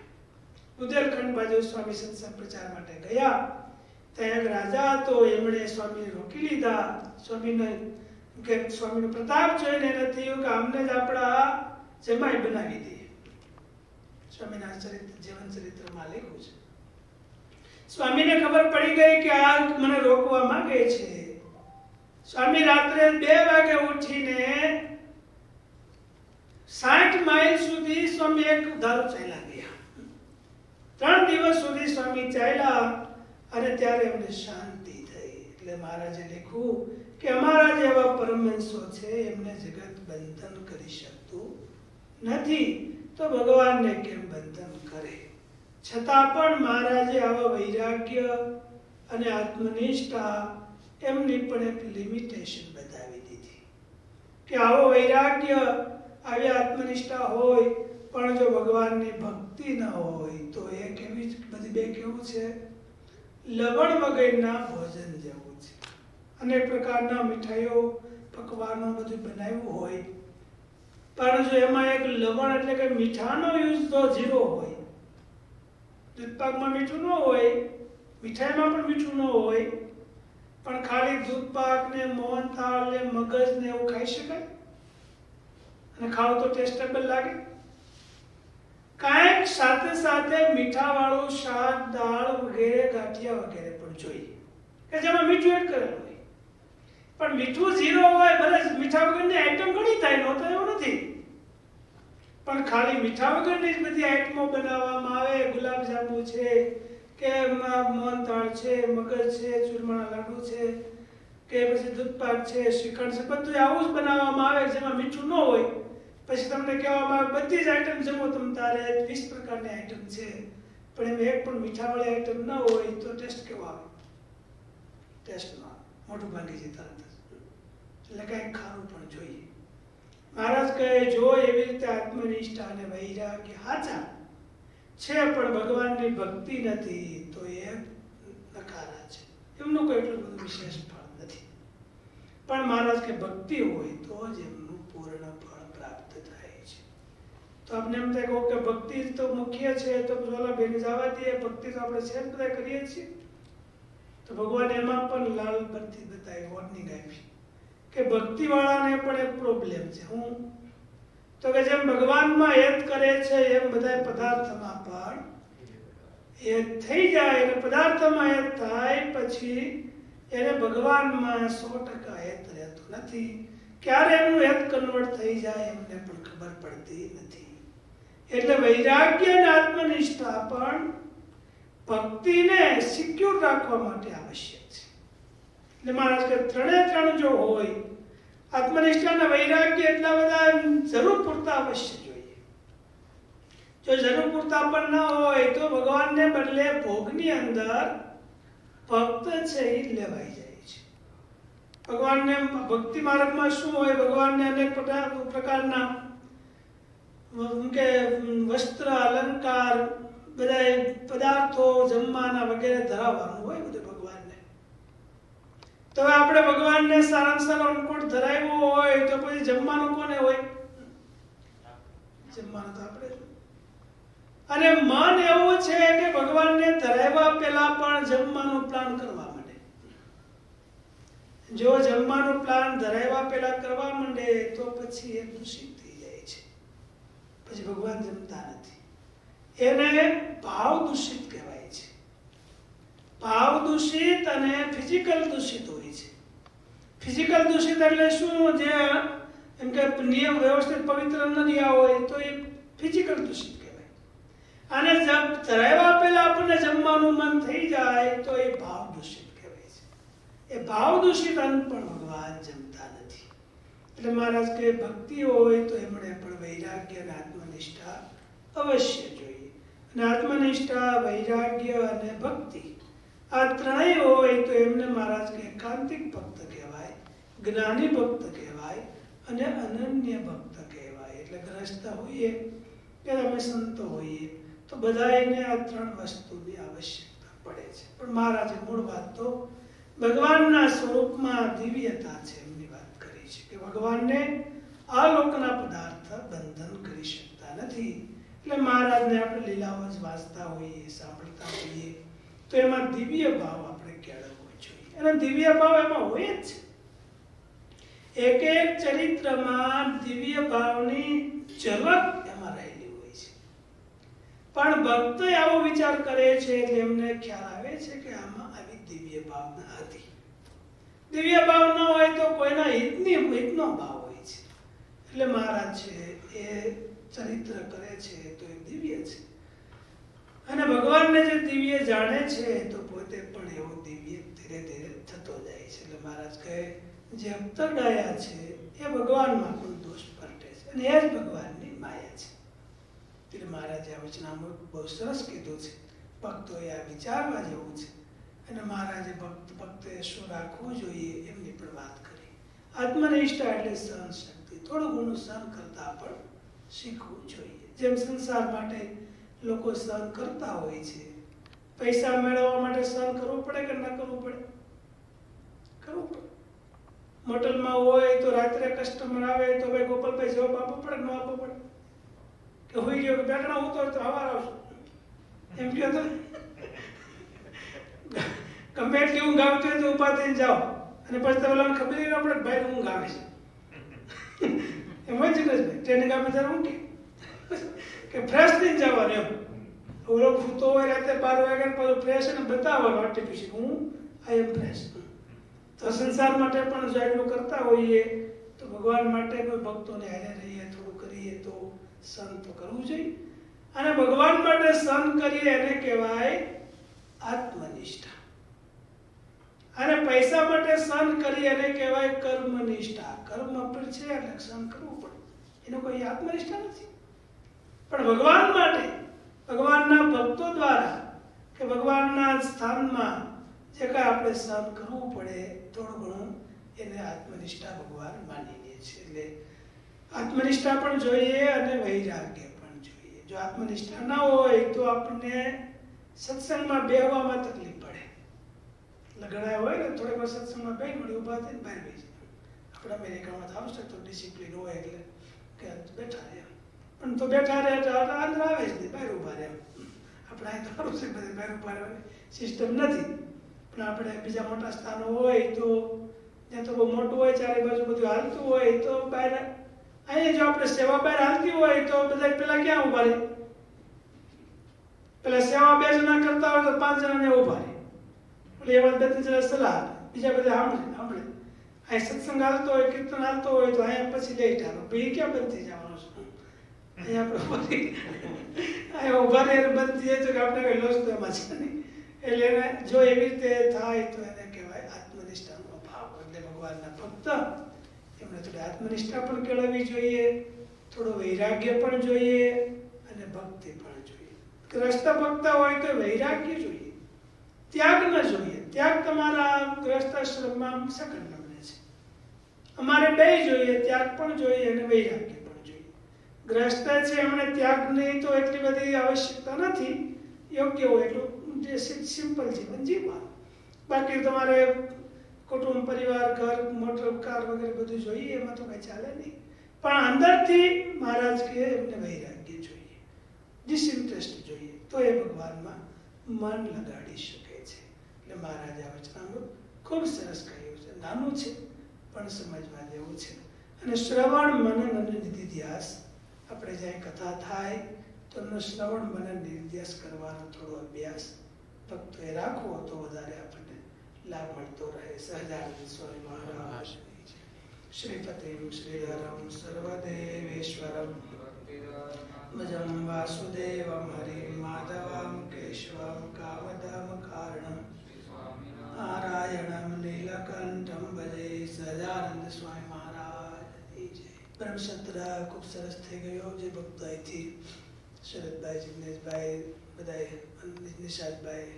બુદેલખંડ બાજુ સ્વામી સંસાર પ્રચાર માટે ગયા. ત્યાં રાજા હતો, એમણે સ્વામીને રોકી લીધા. સ્વામીને કે સ્વામીનો પ્રતાપ જોઈને એને થયું કે અમને જ આપણા જમાઈ બનાવી દઈએ સ્વામીના ચરિત્ર, જીવન ચરિત્રમાં લખ્યું છે. સ્વામીને ખબર પડી ગઈ કે આ મને રોકવા માંગે છે. સ્વામી રાત્રે બે વાગે ઉઠીને સાઠ માઇલ સુધી સ્વામી એક ધારો ચાલ્યા ગયા. ત્રણ દિવસ સુધી સ્વામી ચાલ્યા અને ત્યારે એમને શાંતિ થઈ. એટલે મહારાજે લખ્યું કે અમારા જેવા પરમહંસો છે, એમને જગત બંધન કરી શકતું નથી, તો ભગવાનને કેમ બંધન કરે? છતાં પણ મહારાજે આવા વૈરાગ્ય અને આત્મનિષ્ઠા એમની પણ એક લિમિટેશન બતાવી દીધી. કે આવો વૈરાગ્ય, આવી આત્મનિષ્ઠા હોય, પણ જો ભગવાનની ભક્તિ ન હોય, તો એ કેવી બધી બે કેવું છે? લવણ વગરના ભોજન જેવું છે. અનેક પ્રકારના મીઠાઈઓ, પકવાનો બધું બનાવ્યું હોય પણ જો એમાં એક લવણ એટલે કે મીઠાનો યુઝ તો ઝીરો હોય. દૂધપાકમાં મીઠું ન હોય, મીઠાઈમાં પણ મીઠું ન હોય, પણ ખાલી દૂધપાક ને મોહનથાળ ને, મગજ ને એવું ખાઈ શકાય? અને ખાવું તો ટેસ્ટેબલ લાગે? કાંઈક સાથે સાથે મીઠાવાળું શાક, દાળ વગેરે, ગાંઠિયા વગેરે પણ જોઈએ. કે જેમાં મીઠું એડ કરેલું. પણ મીઠું ઝીરો હોય, ભલે મીઠા વગરની આઈટમ ઘણી થાય, નો તો એવું નથી. પણ ખાલી મીઠા વગરની જ બધી આઈટમો બનાવવામાં આવે. ગુલાબ જાંબુ છે, કે મોહનથાળ છે, મગજ છે, ચૂરમાના લાડુ છે, કે પછી દૂધપાક છે, શ્રીખંડ છે, બધું આવું જ બનાવવામાં આવે, જેમાં મીઠું ન હોય. પછી તમને કહેવામાં આવે, બધી જ આઈટમ જમો તમ તારે વીસ પ્રકારની આઈટમ છે. પણ એમાં એક પણ મીઠાવાળી આઈટમ ન હોય, તો ટેસ્ટ કેવો આવે? ટેસ્ટમાં મોઢું ભાંગી જાય તરત એટલે કંઈક ખાવું પણ જોઈએ. મહારાજ કહે, જો એવી રીતે આત્મનિષ્ઠા અને વૈરાગ્ય હાચા છે, પણ ભગવાનની ભક્તિ નથી, તો એ નકારા છે. એમનું કોઈ એટલું બધું વિશેષ ફળ નથી. પણ મહારાજ કે, ભક્તિ હોય તો જ એમનું પૂર્ણ ફળ પ્રાપ્ત થાય છે. તો આપણે એમ થાય કહો કે ભક્તિ તો મુખ્ય છે, તો ઓલા બેન જવા દઈએ, ભક્તિ તો આપણે જ બધા કરીએ છીએ. તો ભગવાન એમાં પણ લાલ બત્તી બતાવી વોર્નિંગ આપી. કે ભક્તિ વાળાને પણ એક પ્રોબ્લેમ છે. હું તો કે જેમ ભગવાનમાં હેત કરે છે, એમ બધા પદાર્થમાં પણ હેત થઈ જાય અને પદાર્થમાં હેત થાય પછી એને ભગવાનમાં સો ટકા હેત રહેતું નથી. ક્યારે એનું હેત કન્વર્ટ થઈ જાય એમને પણ ખબર પડતી નથી. એટલે વૈરાગ્ય અને આત્મનિષ્ઠા પણ ભક્તિને સિક્યોર રાખવા માટે આવશ્યક એટલે મહારાજ કે ત્રણે ત્રણ જો હોય, આત્મનિષ્ઠાના વૈરાગ્ય એટલા બધા જરૂર પૂરતા અવશ્ય જોઈએ. જો જરૂર પૂરતા પણ ન હોય, તો ભગવાનને બદલે ભોગની અંદર ભક્ત છે એ લેવાઈ જાય છે. ભગવાનને ભક્તિ માર્ગમાં શું હોય, ભગવાનને અનેક પ્રકારના કે, વસ્ત્ર, અલંકાર બધા પદાર્થો, જમવાના વગેરે ધરાવવાનું હોય બધું તો આપણે ભગવાનને સારામાં સારો અન્નકૂટ ધરાવ્યો હોય તો પછી જમવાનું કોને હોય? જમવાનું તો આપણે અને મન એવું છે કે ભગવાનને ધરાવ્યા પહેલા પણ જમવાનું પ્લાન કરવા માંડે. જો જમવાનું પ્લાન ધરાવ્યા પહેલા કરવા માંડે તો પછી એ દૂષિત થઈ જાય છે. પછી ભગવાન જમતા નથી. એને ભાવ દૂષિત કહેવાય. ભાવ દૂષિત અને ફિઝિકલ દૂષિત હોય છે. ફિઝિકલ દૂષિત એટલે શું? જે એમ કે નિયમ વ્યવસ્થિત પવિત્ર ન રહ્યા હોય તો એ ફિઝિકલ દૂષિત કહેવાય. અને ધરાવ્યા પહેલા આપણને જમવાનું મન થઈ જાય તો એ ભાવ દૂષિત કહેવાય છે. એ ભાવ દૂષિત અન્ન પણ ભગવાન જમતા નથી. એટલે મહારાજ કે ભક્તિ હોય તો એમણે પણ વૈરાગ્ય અને આત્મનિષ્ઠા અવશ્ય જોઈએ. અને આત્મનિષ્ઠા, વૈરાગ્ય અને ભક્તિ આ ત્રણેય હોય તો એમને મહારાજ કે એકાંતિક ભક્ત કહેવાય, જ્ઞાની ભક્ત કહેવાય અને અનન્ય ભક્ત કહેવાય. એટલે ગ્રસ્ત હોઈએ કે અમે સંતો હોઈએ તો બધાને આ ત્રણ વસ્તુની આવશ્યકતા પડે છે. પણ મહારાજે મૂળ વાત તો ભગવાનના સ્વરૂપમાં દિવ્યતા છે એમની વાત કરી છે કે ભગવાનને આ લોકના પદાર્થ બંધન કરી શકતા નથી. એટલે મહારાજને આપણે લીલાઓ જ વાંચતા હોઈએ, સાંભળતા હોઈએ તો એમાં દિવ્ય ભાવ આપણે કેળવવો જોઈએ? અને દિવ્ય ભાવ એમાં હોય જ એક એક ચરિત્રમાં દિવ્ય ભાવની ઝલક એમાં રહેલી હોય છે. પણ ભક્ત આવો વિચાર કરે છે એટલે એમને ખ્યાલ આવે છે કે આમાં આવી દિવ્ય ભાવના હતી. દિવ્ય ભાવ ન હોય તો કોઈના હિતની, હિતનો ભાવ હોય છે. એટલે મહારાજ છે એ ચરિત્ર કરે છે તો એ દિવ્ય છે. અને ભગવાનને જે દિવ્ય જાણે છે, તો પોતે પણ એવો દિવ્ય ધીરે ધીરે થતો જાય છે. એટલે મહારાજ કહે, જે અવતરડાયા છે, એ ભગવાનમાં પણ દોષ પલટે છે. અને એ જ ભગવાનની માયા છે. એટલે મહારાજે આ વચનામૃત બહુ સરસ કીધું છે. ભક્તોએ આ વિચારવા જેવું છે. અને મહારાજે ભક્ત, ભક્તોએ શું રાખવું જોઈએ એમની પણ વાત કરી. આત્મનિષ્ઠા એટલે સહન શક્તિ થોડું ઘણું સહન કરતા પણ શીખવું જોઈએ. જેમ સંસાર માટે લોકો સહન કરતા હોય છે. પૈસા મેળવવા માટે સહન કરવું પડે કે ન કરવું પડે? કરવું પડે. હોટલમાં હોય તો રાત્રે કસ્ટમર આવે તો ભાઈ ગોપાલભાઈ જવાબ આપવો પડે ન આપવો પડે? કે હોઈ ગયો કે બેઠા હું તો હવાર આવશું એમ કહો તો ગમે એટલી ઊંઘ આવતી હોય તો ઊભા થઈને જાઓ. અને પછી તમે ખબર ન પડે ભાઈ ઊંઘ આવે છે. એમ હોય છે ને ટ્રેનિંગ આપે ત્યારે ઊંઘી. કે ફ્રેશ થઈને જવાનું એમ. ઓલો સૂતો હોય રાતે બાર વાગ્યા પાછું ફ્રેશ અને બતાવવાનું આર્ટિફિશિયલ હું? આઈ એમ ફ્રેશ તો સંસાર માટે પણ જો એટલું કરતા હોઈએ, તો ભગવાન માટે કોઈ ભક્તોને હારે રહીએ, થોડું કરીએ તો સંત કરવું જોઈએ. અને ભગવાન માટે સંત કરીએ એને કહેવાય આત્મનિષ્ઠા. અને પૈસા માટે સહન કરીએ એને કહેવાય કર્મનિષ્ઠા. કર્મ પર છે એટલે સહન કરવું પડે. એનો કોઈ આત્મનિષ્ઠા નથી. પણ ભગવાન માટે, ભગવાનના ભક્તો દ્વારા કે ભગવાનના સ્થાનમાં જે કાંઈ આપણે સહન કરવું પડે, થોડું ઘણું એને આત્મનિષ્ઠા ભગવાન માની લે છે. એટલે આત્મનિષ્ઠા પણ જોઈએ અને વૈરાગ્ય પણ જોઈએ. જો આત્મનિષ્ઠા ના હોય તો આપણને સત્સંગમાં બેહવામાં તકલીફ પડે. લગડાય હોય ને, થોડીક વાર સત્સંગમાં બે મળી ઊભા થઈને બહાર બેસી આપણે અમેરિકામાં તો આવશે તો ડિસિપ્લિન હોય એટલે કે બેઠા રહે પણ તો બેઠા રહે એટલે અંદર આવે જ નહીં બહાર ઊભા રહે આપણે અહીં સારું છે, બધી બહાર ઊભા રહેવાની સિસ્ટમ નથી. પણ આપણે બીજા મોટા સ્થાનો હોય તો, ત્યાં તો બહુ મોટું હોય, ચારે બાજુ બધું હાલતું હોય તો બહાર, અહીંયા જો આપણે સેવા બહાર હાલતી હોય તો બધા પેલા ક્યાં ઊભા રહે? પેલા સેવા બે જણા કરતા હોય તો પાંચ જણાને ઊભા રહે. એટલે એવા બે ત્રણ જણા સલાહ બીજા બધા સાંભળે સાંભળે. અહીં સત્સંગ હાલતો હોય, કીર્તન હાલતો હોય તો અહીંયા પછી લઈ ઠારો ભાઈ ક્યાં બંધ થઈ અહીંયા આપણે અહીંયા ઊભા રહીને બંધ થઈ જાય તો આપણે કઈ લોસ એમાં છે નહીં. એટલે એને જો એવી રીતે થાય તો એને કહેવાય આત્મનિષ્ઠાનો ભાવ એટલે ભગવાનના ભક્ત એમણે થોડી આત્મનિષ્ઠા પણ કેળવવી જોઈએ, થોડું વૈરાગ્ય પણ જોઈએ અને ભક્તિ પણ જોઈએ. ગ્રસ્ત ભક્ત હોય તો વૈરાગ્ય જોઈએ. ત્યાગ ન જોઈએ. ત્યાગ તમારા ગ્રસ્ત આશ્રમમાં સખંડ બને છે. અમારે બે જોઈએ, ત્યાગ પણ જોઈએ અને વૈરાગ્ય ગ્રસ્ત છે, એમણે ત્યાગની તો એટલી બધી આવશ્યકતા નથી. યોગ્ય હોય એટલું. જે સિમ્પલ જીવન જીવવાનું બાકી તમારે કુટુંબ, પરિવાર, ઘર, મોટર, કાર વગેરે બધું જોઈએ, એમાં તો કઈ ચાલે નહીં. પણ અંદરથી મહારાજ કે એમને વૈરાગ્ય જોઈએ. ડિસઇન્ટરેસ્ટ જોઈએ. તો એ ભગવાનમાં મન લગાડી શકે છે. એટલે મહારાજ આ વચનામૃત ખૂબ સરસ કહ્યું છે. નાનું છે, પણ સમજવા જેવું છે. અને શ્રવણ, મનન અને નિધિધ્યાસ આપણે જ્યાં કથા થાય, તો એમનો શ્રવણ મને નિર્દેશ કરવાનો થોડો અભ્યાસ. ભક્તોએ રાખવો તો વધારે આપણને લાભ મળતો રહે. સહજાનંદ સ્વામી મહારાજ. શ્રીપતિમ શ્રીહરમ સર્વદેવેશ્વરમ. મજમ વાસુદેવમ હરિ માધવમ કેશવમ કામદમ કારણમ. નારાયણમ નીલક સ્વામી મહારાજ એ જય બ્રહ્મસંતરા ખૂબ સરસ થઈ ગયો જે ભક્તો અહીંથી શરદભાઈ જિગ્નેશભાઈ બધા નિશાદભાઈ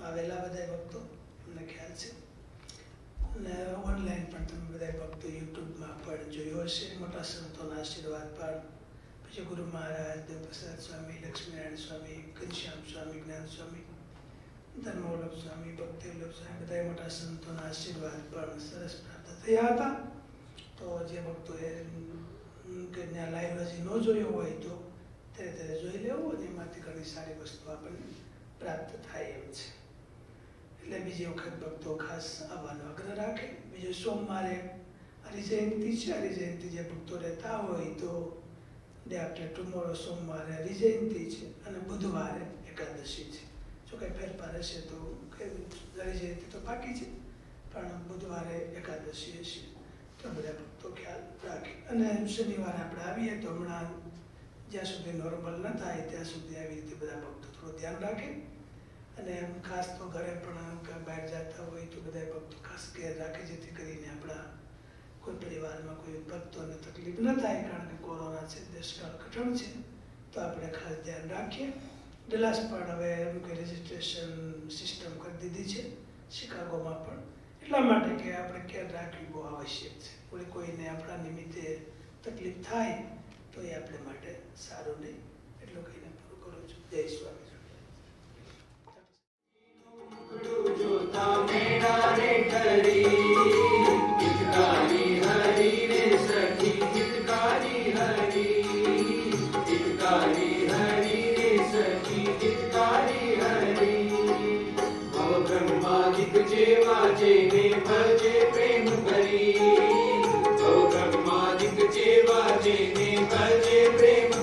આવેલા બધા ભક્તો અમને ખ્યાલ છે અને ઓનલાઈન પણ તમે બધા ભક્તો યુટ્યુબમાં પણ જોયો હશે મોટા સંતોના આશીર્વાદ પણ પછી ગુરુ મહારાજ દેવપ્રસાદ સ્વામી લક્ષ્મીનારાયણ સ્વામી ઘનશ્યામ સ્વામી જ્ઞાન સ્વામી ધર્મવલ્લભ સ્વામી ભક્તિવલ્લભ સ્વામી બધા મોટા સંતોના આશીર્વાદ પણ સરસ પ્રાપ્ત થયા હતા તો જે ભક્તોએ કે લાઈવ હજી ન જોયો હોય તો ત્યારે ત્યારે જોઈ લેવું અને એમાંથી ઘણી સારી વસ્તુ આપણને પ્રાપ્ત થાય એમ છે. એટલે બીજી વખત ભક્તો ખાસ આવવાનો આગ્રહ રાખે. બીજો સોમવારે હરિજયંતિ છે. હરિજયંતિ જે ભક્તો રહેતા હોય તો ડે આફ્ટર ટુમોરો સોમવારે હરિજયંતિ છે અને બુધવારે એકાદશી છે. જો કંઈ ફેરફાર હશે તો કે હરિજયંતિ તો બાકી છે. પણ બુધવારે એકાદશી હશે. બધા ભક્તો ખ્યાલ રાખે. અને શનિવારે આપણે આવીએ તો હમણાં જ્યાં સુધી નોર્મલ ન થાય ત્યાં સુધી આવી રીતે બધા ભક્તો થોડું ધ્યાન રાખે. અને એમ ખાસ તો ઘરે પણ બહાર જતા હોય તો બધા ભક્તો ખાસ કેર રાખે, જેથી કરીને આપણા કોઈ પરિવારમાં કોઈ ભક્તોને તકલીફ ન થાય, કારણ કે કોરોના છે, દેશકાળ કઠણ છે, તો આપણે ખાસ ધ્યાન રાખીએ. ડલાસ પણ હવે એમ કે રજિસ્ટ્રેશન સિસ્ટમ કરી દીધી છે, શિકાગોમાં પણ. એટલા માટે કે આપણે કેર રાખવી બહુ આવશ્યક છે. કોઈ કોઈને આપણા નિમિત્તે તકલીફ થાય તો એ આપણે માટે સારું નહીં. એટલું કહીને પૂરું કરું છું. જય સ્વામી. જેવા જેને ભજે પ્રેમ ભરી ભવ બ્રહ્માદિક જેવા જેને ભજે પ્રેમ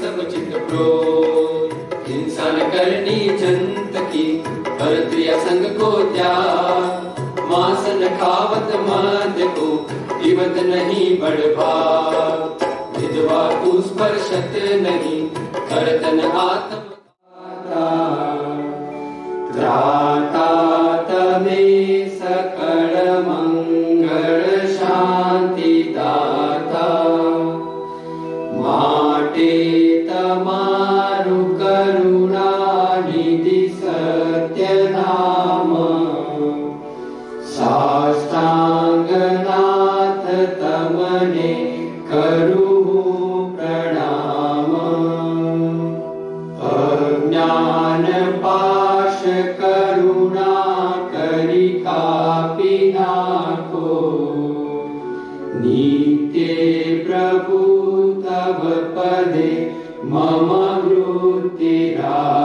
समुचित प्रो हिंसा न करनी जनत की भरत्रिया संग को त्याग मांस न खावत मांद को जीवत नहीं बढ़ भाग विधवा कुस्पर्शत नहीं करतन आत्म त्राता तमेव Buddhira